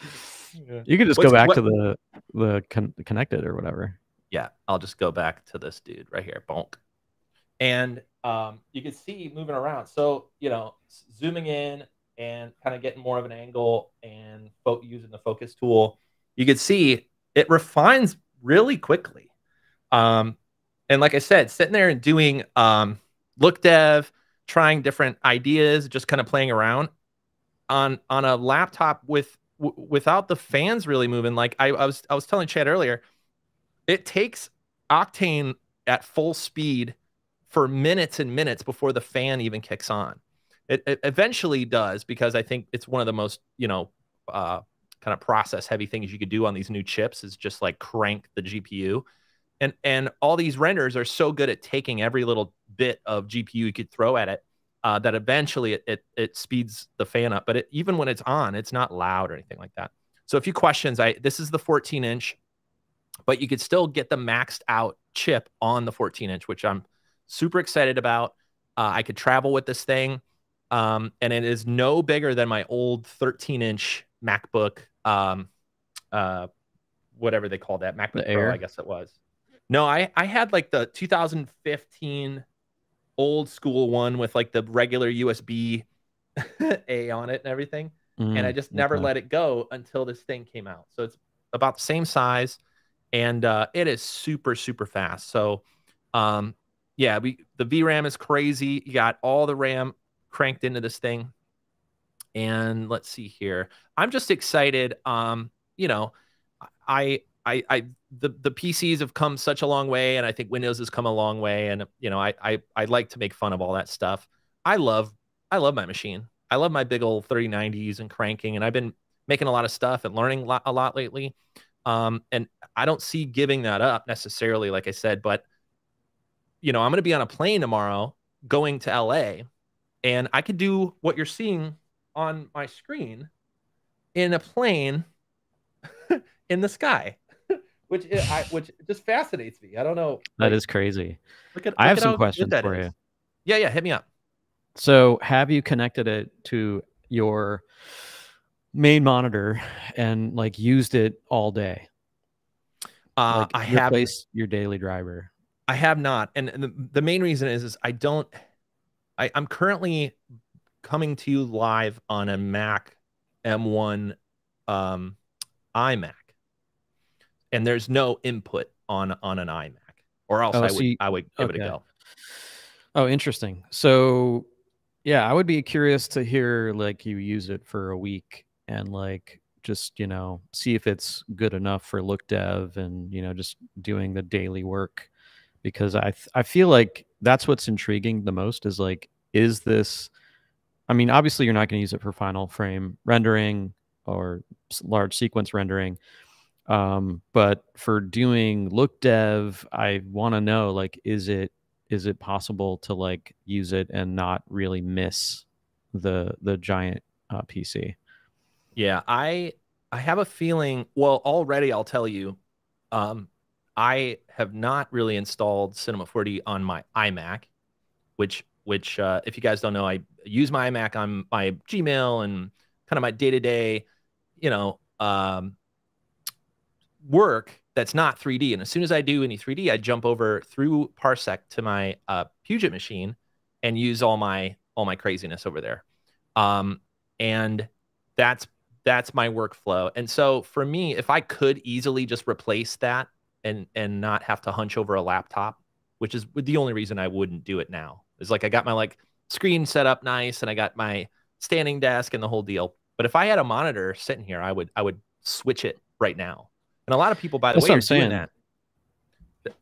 B: Yeah. You can just What's, go back what, to the the con- connected or whatever.
A: Yeah, I'll just go back to this dude right here. Bonk. And um, you can see moving around. So, you know, zooming in, and kind of getting more of an angle and fo- using the focus tool, you can see it refines really quickly. Um, and like I said, sitting there and doing um, look dev, trying different ideas, just kind of playing around on on a laptop with w- without the fans really moving. Like I, I was I was telling Chad earlier, it takes Octane at full speed for minutes and minutes before the fan even kicks on. It, it eventually does because I think it's one of the most, you know, uh, kind of process heavy things you could do on these new chips is just like crank the GPU. And and all these renders are so good at taking every little bit of GPU you could throw at it uh, that eventually it, it, it speeds the fan up. But it, even when it's on, it's not loud or anything like that. So a few questions. I this is the 14 inch, but you could still get the maxed out chip on the 14 inch, which I'm super excited about. Uh, I could travel with this thing Um, and it is no bigger than my old 13 inch MacBook, um, uh, whatever they call that MacBook
B: The
A: Pro,
B: Air?
A: I guess it was. No, I I had like the 2015 old school one with like the regular USB A on it and everything and I
B: Mm,
A: just never
B: okay.
A: let it go until this thing came out. So it's about the same size, and uh, it is super super fast. So, um, yeah, we the VRAM is crazy. You got all the RAM cranked into this thing, and let's see here. I'm just excited. Um, you know, I I I the the PCs have come such a long way, and I think Windows has come a long way. And you know, I I I like to make fun of all that stuff. I love I love my machine. I love my big old 3090s and cranking, and I've been making a lot of stuff and learning a lot, lately. Um, and I don't see giving that up necessarily, like I said, but you know, I'm going to be on a plane tomorrow going to LA, and I could do what you're seeing on my screen in a plane in the sky, which i- I, which just fascinates me. I don't know.
B: That
A: like,
B: is crazy.
A: Look at,
B: I have some questions for
A: is.
B: you.
A: Yeah, yeah, hit me up.
B: So, have you connected it to your main monitor and like used it all day?
A: Uh,
B: Like
A: I have
B: your daily driver.
A: I have not, and the, the main reason is is I don't. I, I'm currently coming to you live on a Mac M1 um, iMac, and there's no input on on an iMac, or else
B: Oh,
A: I
B: so
A: would
B: you-
A: I would give it a go.
B: Oh, interesting. So, yeah, I would be curious to hear like you use it for a week and like just, you know, see if it's good enough for look dev and, you know, just doing the daily work because I th- I feel like that's what's intriguing the most is like is this I mean, obviously you're not going to use it for final frame rendering or large sequence rendering. Um, but for doing look dev, I want to know like is it is it possible to like use it and not really miss the the giant uh, PC?
A: Yeah, I I have a feeling. Well, already I'll tell you, um, I have not really installed Cinema 4D on my iMac, which which uh, if you guys don't know, I use my iMac on my Gmail and kind of my day to day, you know, um, work that's not 3D. And as soon as I do any 3D, I jump over through Parsec to my uh, Puget machine and use all my all my craziness over there. Um, and that's that's my workflow. And so for me, if I could easily just replace that and and not have to hunch over a laptop, which is the only reason I wouldn't do it now, is like I got my like screen set up nice and I got my standing desk and the whole deal. But if I had a monitor sitting here, I would I would switch it right now. And a lot of people, by the
B: That's
A: way, are
B: I'm
A: doing
B: saying.
A: that.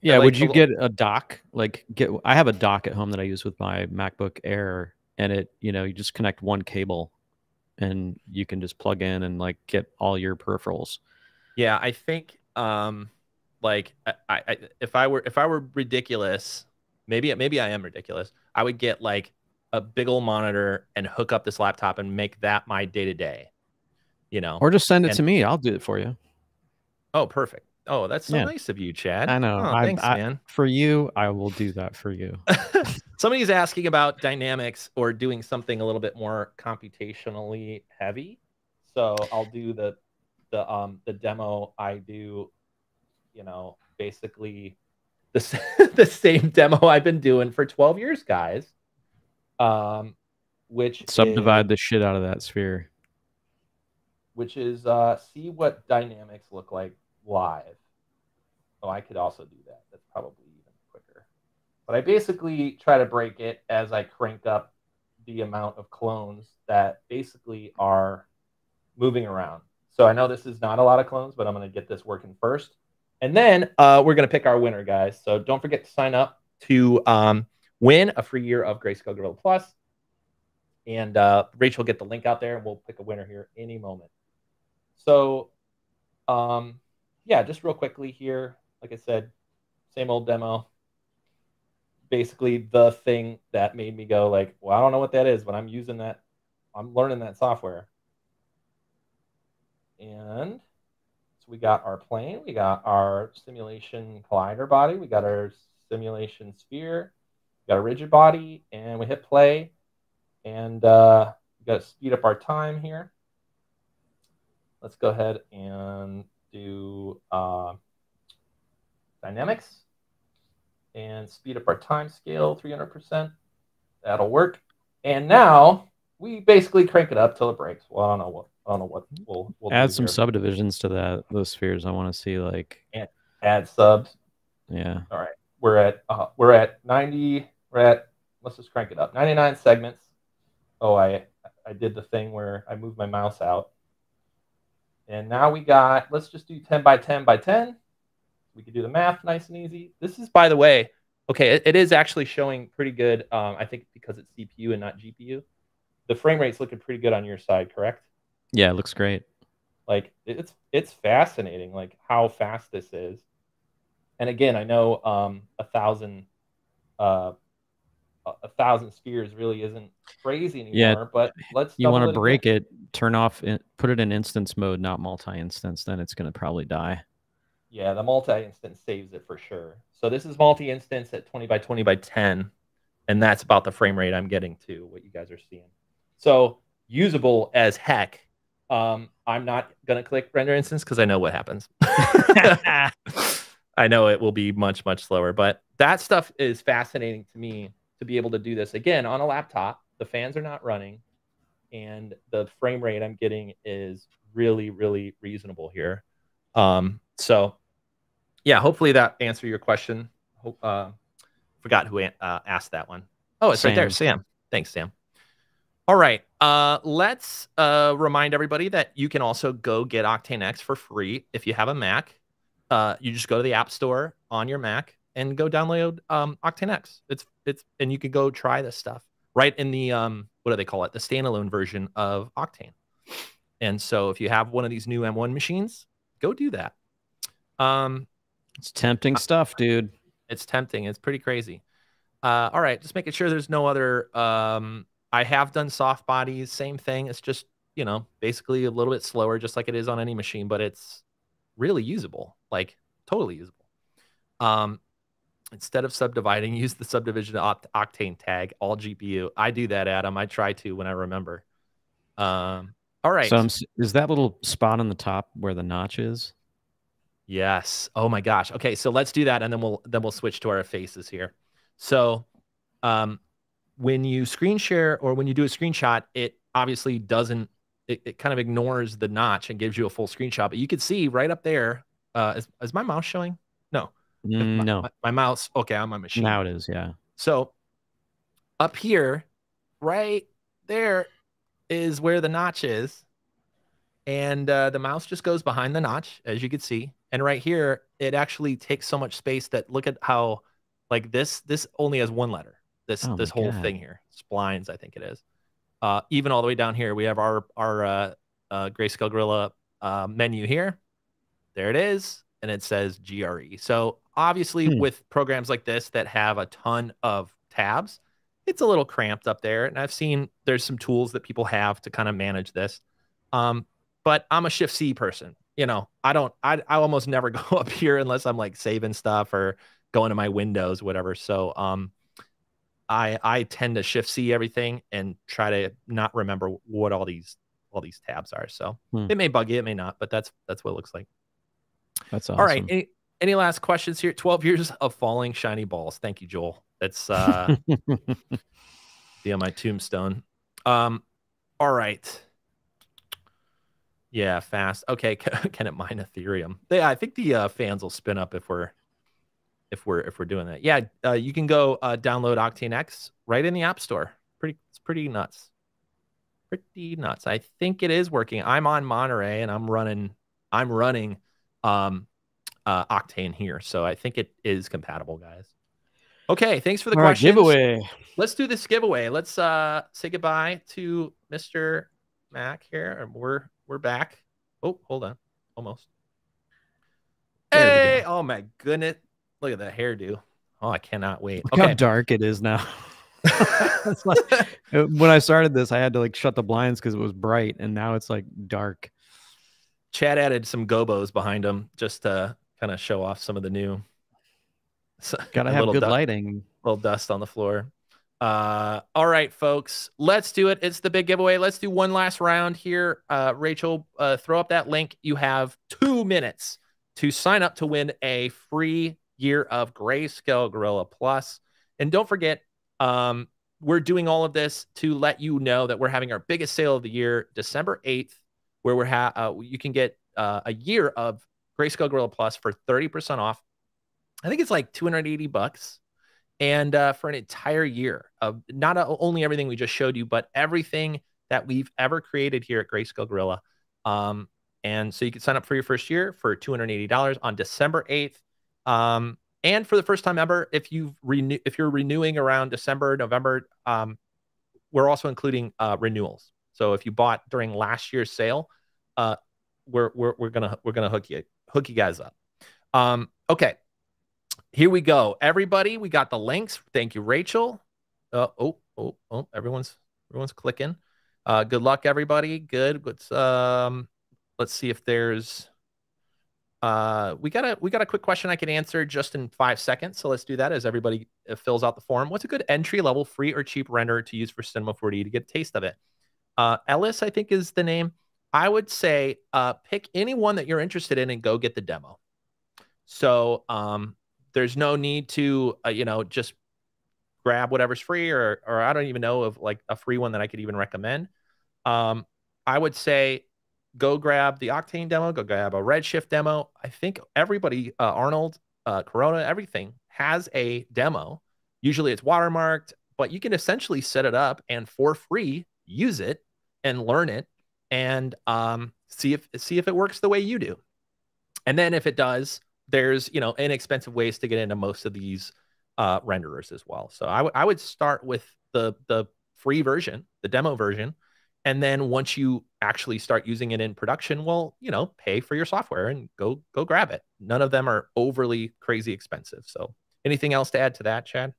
B: Yeah,
A: like
B: would you get a dock? Like get I have a dock at home that I use with my MacBook Air and it, you know, you just connect one cable and you can just plug in and like get all your peripherals.
A: Yeah, I think um like I, I if I were if I were ridiculous, maybe maybe I am ridiculous. I would get like a big old monitor and hook up this laptop and make that my day to day. You know.
B: Or just send it
A: And-
B: to me. I'll do it for you.
A: oh, perfect. Oh, that's so
B: Yeah.
A: nice of you, Chad.
B: I know.
A: Oh,
B: I-
A: thanks,
B: I-
A: man.
B: For you, I will do that for you.
A: Somebody's asking about dynamics or doing something a little bit more computationally heavy. So I'll do the the um the demo I do, you know, basically the the same demo I've been doing for 12 years, guys. Um which
B: Subdivide
A: is,
B: the shit out of that sphere.
A: which is uh see what dynamics look like live. Oh, I could also do that. That's probably even quicker. But I basically try to break it as I crank up the amount of clones that basically are moving around. So I know this is not a lot of clones, but I'm going to get this working first. And then uh, we're going to pick our winner, guys. So don't forget to sign up to um, win a free year of Greyscale Gorilla Plus. And uh, Rachel will get the link out there, and we'll pick a winner here any moment. So, um, yeah, just real quickly here, like I said, same old demo. Basically, the thing that made me go like, "Well, I don't know what that is," but I'm using that. I'm learning that software. And we got our plane, we got our simulation collider body, we got our simulation sphere, we got a rigid body, and we hit play. And uh, we got to speed up our time here. Let's go ahead and do uh, dynamics and speed up our time scale 300%. That'll work. And now we basically crank it up till it breaks. Well, I don't know what I don't know what we'll, we'll
B: add some here. subdivisions to that those spheres. I want to see like
A: and add subs.
B: Yeah.
A: All right. We're at uh, we're at 90. We're at let's just crank it up. 99 segments. Oh, I I did the thing where I moved my mouse out. And now we got let's just do 10 by 10 by 10. We can do the math nice and easy. This is by the way, okay, it, it is actually showing pretty good. Um, I think because it's CPU and not GPU. The frame rate's looking pretty good on your side, correct?
B: Yeah, it looks great.
A: Like it's it's fascinating, like how fast this is. And again, I know um, a thousand uh, a thousand spheres really isn't crazy anymore. Yeah, but let's
B: you want to break it, turn off, put it in instance mode, not multi-instance. Then it's going to probably die.
A: Yeah, the multi-instance saves it for sure. So this is multi-instance at 20 by 20 by 10, and that's about the frame rate I'm getting to. What you guys are seeing. So usable as heck. Um, I'm not gonna click render instance because I know what happens. I know it will be much much slower, but that stuff is fascinating to me to be able to do this again on a laptop. The fans are not running, and the frame rate I'm getting is really really reasonable here. Um, so yeah, hopefully that answered your question. Hope, uh, forgot who uh, asked that one. Oh, it's Sam. right there, Sam. Thanks, Sam. All right. Uh, let's uh, remind everybody that you can also go get Octane X for free if you have a Mac. Uh, you just go to the App Store on your Mac and go download um, Octane X. It's it's and you can go try this stuff right in the um, what do they call it? The standalone version of Octane. And so if you have one of these new M1 machines, go do that. Um,
B: it's tempting stuff, dude.
A: It's tempting. It's pretty crazy. Uh, all right, just making sure there's no other um, I have done soft bodies, same thing. It's just, you know, basically a little bit slower, just like it is on any machine, but it's really usable, like totally usable. Um, instead of subdividing, use the subdivision octane tag, all GPU. I do that, Adam. I try to when I remember. Um, all right.
B: So I'm, is that little spot on the top where the notch is?
A: Yes. Oh my gosh. Okay, so let's do that, and then we'll then we'll switch to our faces here. So, um, when you screen share or when you do a screenshot, it obviously doesn't, it, it kind of ignores the notch and gives you a full screenshot. But you can see right up there. Uh, is, is my mouse showing? No.
B: Mm,
A: my,
B: no.
A: My, my, mouse. Okay, on my machine.
B: Now it is. Yeah.
A: So up here, right there is where the notch is. And uh, the mouse just goes behind the notch, as you can see. And right here, it actually takes so much space that look at how, like this, this only has one letter this oh this whole God. thing here. Splines, I think it is. Uh, even all the way down here, we have our our uh, uh, Greyscale Gorilla uh, menu here. There it is, and it says GRE. So obviously, hmm. with programs like this that have a ton of tabs, it's a little cramped up there. And I've seen there's some tools that people have to kind of manage this. Um, but I'm a Shift C person. You know, I don't. I I almost never go up here unless I'm like saving stuff or going to my windows, whatever. So um, I I tend to shift C everything and try to not remember what all these all these tabs are. So hmm. it may bug you, it may not, but that's that's what it looks like.
B: That's awesome.
A: All right. Any, any last questions here? 12 years of falling shiny balls. Thank you, Joel. That's uh be on my tombstone. Um, all right. Yeah, fast. Okay, can, can it mine Ethereum? Yeah, I think the uh, fans will spin up if we're if we're if we're doing that. Yeah, uh, you can go uh, download Octane X right in the App Store. Pretty, it's pretty nuts. Pretty nuts. I think it is working. I'm on Monterey and I'm running. I'm running um, uh, Octane here, so I think it is compatible, guys. Okay, thanks for the question.
B: giveaway.
A: Let's do this giveaway. Let's uh, say goodbye to Mr. Mac here. We're we're back. Oh, hold on, almost. There hey! Oh my goodness! Look at that hairdo. Oh, I cannot wait.
B: Look okay. how dark it is now. like, uh, when I started this, I had to like shut the blinds because it was bright, and now it's like dark.
A: Chad added some gobos behind him just to kind of show off some of the new.
B: Gotta have good lighting.
A: Little dust on the floor. Uh, all right, folks, let's do it. It's the big giveaway. Let's do one last round here. Uh, Rachel, uh, throw up that link. You have two minutes to sign up to win a free year of Greyscale Gorilla Plus. And don't forget, um, we're doing all of this to let you know that we're having our biggest sale of the year, December 8th, where we're ha- uh, you can get uh, a year of Greyscale Gorilla Plus for 30% off. I think it's like 280 bucks. And uh, for an entire year of not only everything we just showed you, but everything that we've ever created here at Greyscale Gorilla. Um, and so you can sign up for your first year for $280 on December 8th. Um, and for the first time ever, if you renew, if you're renewing around December, November, um, we're also including uh, renewals. So if you bought during last year's sale, uh, we're we're we're gonna we're gonna hook you hook you guys up. Um, okay, here we go, everybody. We got the links. Thank you, Rachel. Uh, oh oh oh, everyone's everyone's clicking. Uh, good luck, everybody. Good. Let's um, let's see if there's uh, we got a we got a quick question I can answer just in five seconds. So let's do that as everybody uh, fills out the form. What's a good entry level free or cheap render to use for Cinema 4D to get a taste of it? Uh, Ellis, I think, is the name. I would say uh, pick any one that you're interested in and go get the demo. So um, there's no need to uh, you know just grab whatever's free or or I don't even know of like a free one that I could even recommend. Um, I would say go grab the Octane demo, go grab a Redshift demo. I think everybody, uh, Arnold, uh, Corona, everything has a demo. Usually it's watermarked, but you can essentially set it up and for free use it and learn it and um, see if see if it works the way you do. And then if it does, there's you know inexpensive ways to get into most of these uh, renderers as well. So I, I would start with the the free version, the demo version, and then once you actually start using it in production well you know pay for your software and go go grab it. None of them are overly crazy expensive. So anything else to add to that chad?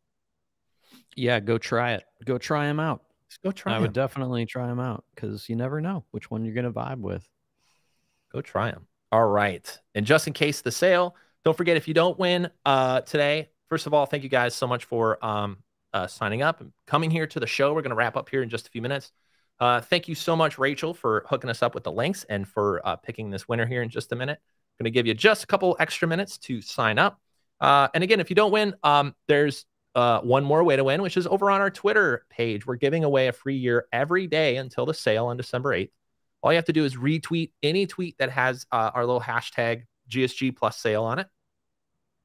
B: Yeah go try it. Go try them out.
A: Just go try
B: i
A: them.
B: would definitely try them out because you never know which one you're going to vibe with.
A: Go try them all right. And just in case the sale don't forget if you don't win uh today first of all thank you guys so much for um uh, signing up and coming here to the show. We're going to wrap up here in just a few minutes uh, thank you so much, Rachel, for hooking us up with the links and for uh, picking this winner here in just a minute. I'm going to give you just a couple extra minutes to sign up. Uh, and again, if you don't win, um, there's uh, one more way to win, which is over on our Twitter page. We're giving away a free year every day until the sale on December 8th. All you have to do is retweet any tweet that has uh, our little hashtag GSG plus sale on it,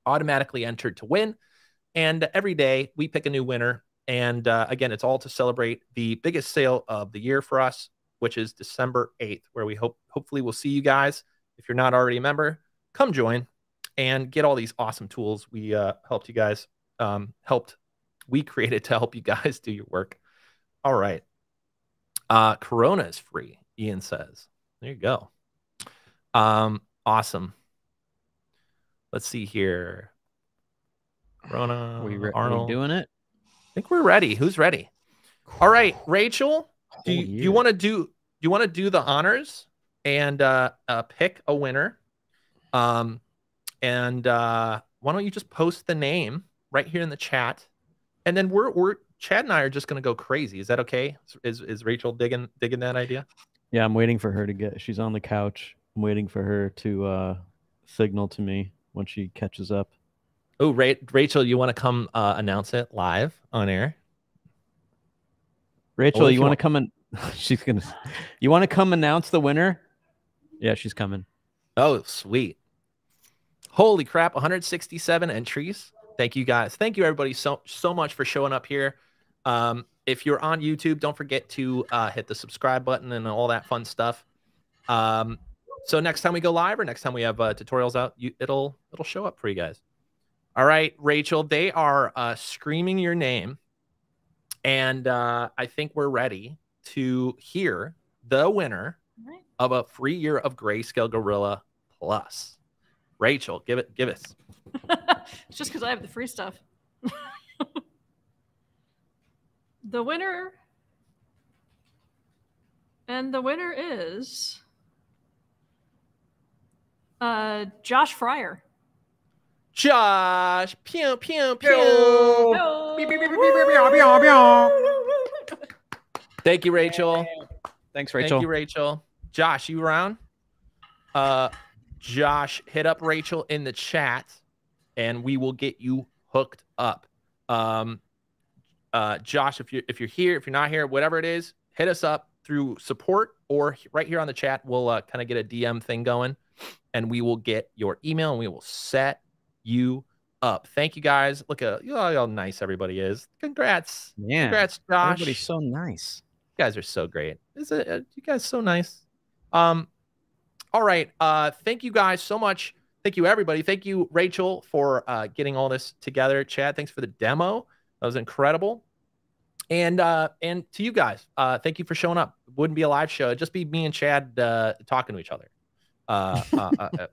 A: automatically entered to win. And every day we pick a new winner and uh, again, it's all to celebrate the biggest sale of the year for us, which is December 8th, where we hope hopefully we'll see you guys. If you're not already a member, come join and get all these awesome tools we uh, helped you guys um, helped we created to help you guys do your work. All right. Uh, Corona is free, Ian says. There you go. Um, awesome. Let's see here. Corona,
B: we
A: Arnold.
B: we doing it
A: think we're ready. Who's ready? All right, Rachel. Do you, you want to do? Do you want to do the honors and uh, uh, pick a winner? Um, and uh, why don't you just post the name right here in the chat, and then we're we're Chad and I are just gonna go crazy. Is that okay? Is is Rachel digging digging that idea?
B: Yeah, I'm waiting for her to get. She's on the couch. I'm waiting for her to uh, signal to me when she catches up.
A: Oh, Ra- Rachel, you want to come uh, announce it live on air?
B: Rachel, you, you want to come and she's gonna. You want to come announce the winner? Yeah, she's coming.
A: Oh, sweet! Holy crap! 167 entries. Thank you guys. Thank you everybody so so much for showing up here. Um, if you're on YouTube, don't forget to uh, hit the subscribe button and all that fun stuff. Um, so next time we go live or next time we have uh, tutorials out, you, it'll it'll show up for you guys. All right, Rachel, they are uh, screaming your name. And uh, I think we're ready to hear the winner right. of a free year of Greyscale Gorilla Plus. Rachel, give it, give us.
C: it's just because I have the free stuff. the winner, and the winner is uh, Josh Fryer.
A: Josh. Pew, pew, pew. Hello. Thank you, Rachel.
B: Thanks, Rachel.
A: Thank you, Rachel. Josh, you around? Uh, Josh, hit up Rachel in the chat, and we will get you hooked up. Um, uh, Josh, if you're, if you're here, if you're not here, whatever it is, hit us up through support or right here on the chat. We'll uh, kind of get a DM thing going, and we will get your email and we will set you up. Thank you guys. Look at you know how nice everybody is. Congrats,
B: yeah.
A: congrats, Josh.
B: Everybody's so nice.
A: You guys are so great. Is it? Uh, you guys so nice. Um, all right. Uh, thank you guys so much. Thank you everybody. Thank you Rachel for uh, getting all this together. Chad, thanks for the demo. That was incredible. And uh, and to you guys, uh, thank you for showing up. Wouldn't be a live show. It'd just be me and Chad uh, talking to each other. Uh, uh, uh, uh,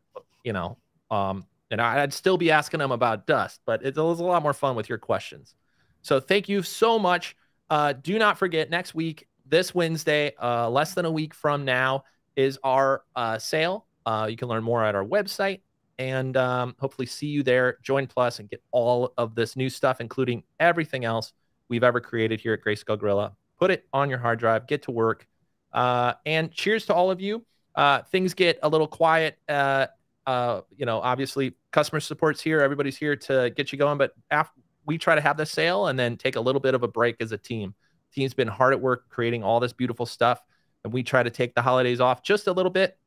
A: you know, um, and I'd still be asking them about dust, but it was a lot more fun with your questions. So thank you so much. Uh, do not forget next week, this Wednesday, uh, less than a week from now, is our uh, sale. Uh, you can learn more at our website and um, hopefully see you there. Join Plus and get all of this new stuff, including everything else we've ever created here at Greyscale Gorilla. Put it on your hard drive, get to work. Uh, and cheers to all of you. Uh, things get a little quiet. Uh, uh, you know, obviously, customer support's here. Everybody's here to get you going. But after we try to have the sale and then take a little bit of a break as a team. Team's been hard at work creating all this beautiful stuff, and we try to take the holidays off just a little bit.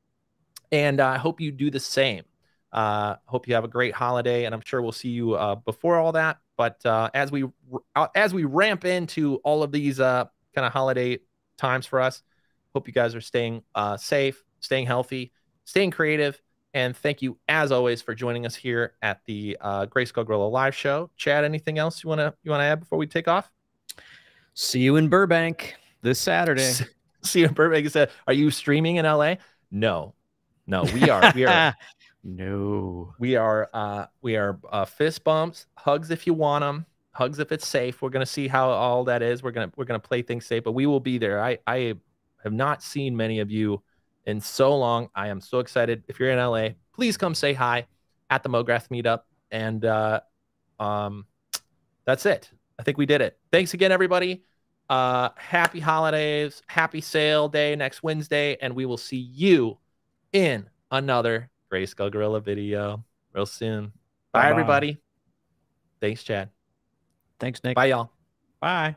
A: And I hope you do the same. Uh, hope you have a great holiday, and I'm sure we'll see you uh, before all that. But uh, as we uh, as we ramp into all of these uh, kind of holiday times for us, hope you guys are staying uh, safe, staying healthy, staying creative, and thank you as always for joining us here at the uh, Greyscale Gorilla live show. Chad, anything else you wanna you wanna add before we take off?
B: See you in Burbank this Saturday.
A: See you in Burbank. Said, are you streaming in LA? No, no, we are. We are.
B: no,
A: we are. Uh, we are uh, fist bumps, hugs if you want them, hugs if it's safe. We're gonna see how all that is. We're gonna we're gonna play things safe, but we will be there. I I have not seen many of you in so long. I am so excited. If you're in LA, please come say hi at the MoGraph meetup. And uh, um, that's it. I think we did it. Thanks again, everybody. Uh, happy holidays, happy sale day next Wednesday, and we will see you in another Greyscale Gorilla video real soon. Bye,
B: Bye-bye.
A: everybody. Thanks, Chad.
B: thanks, Nick.
A: Bye, y'all.
B: Bye.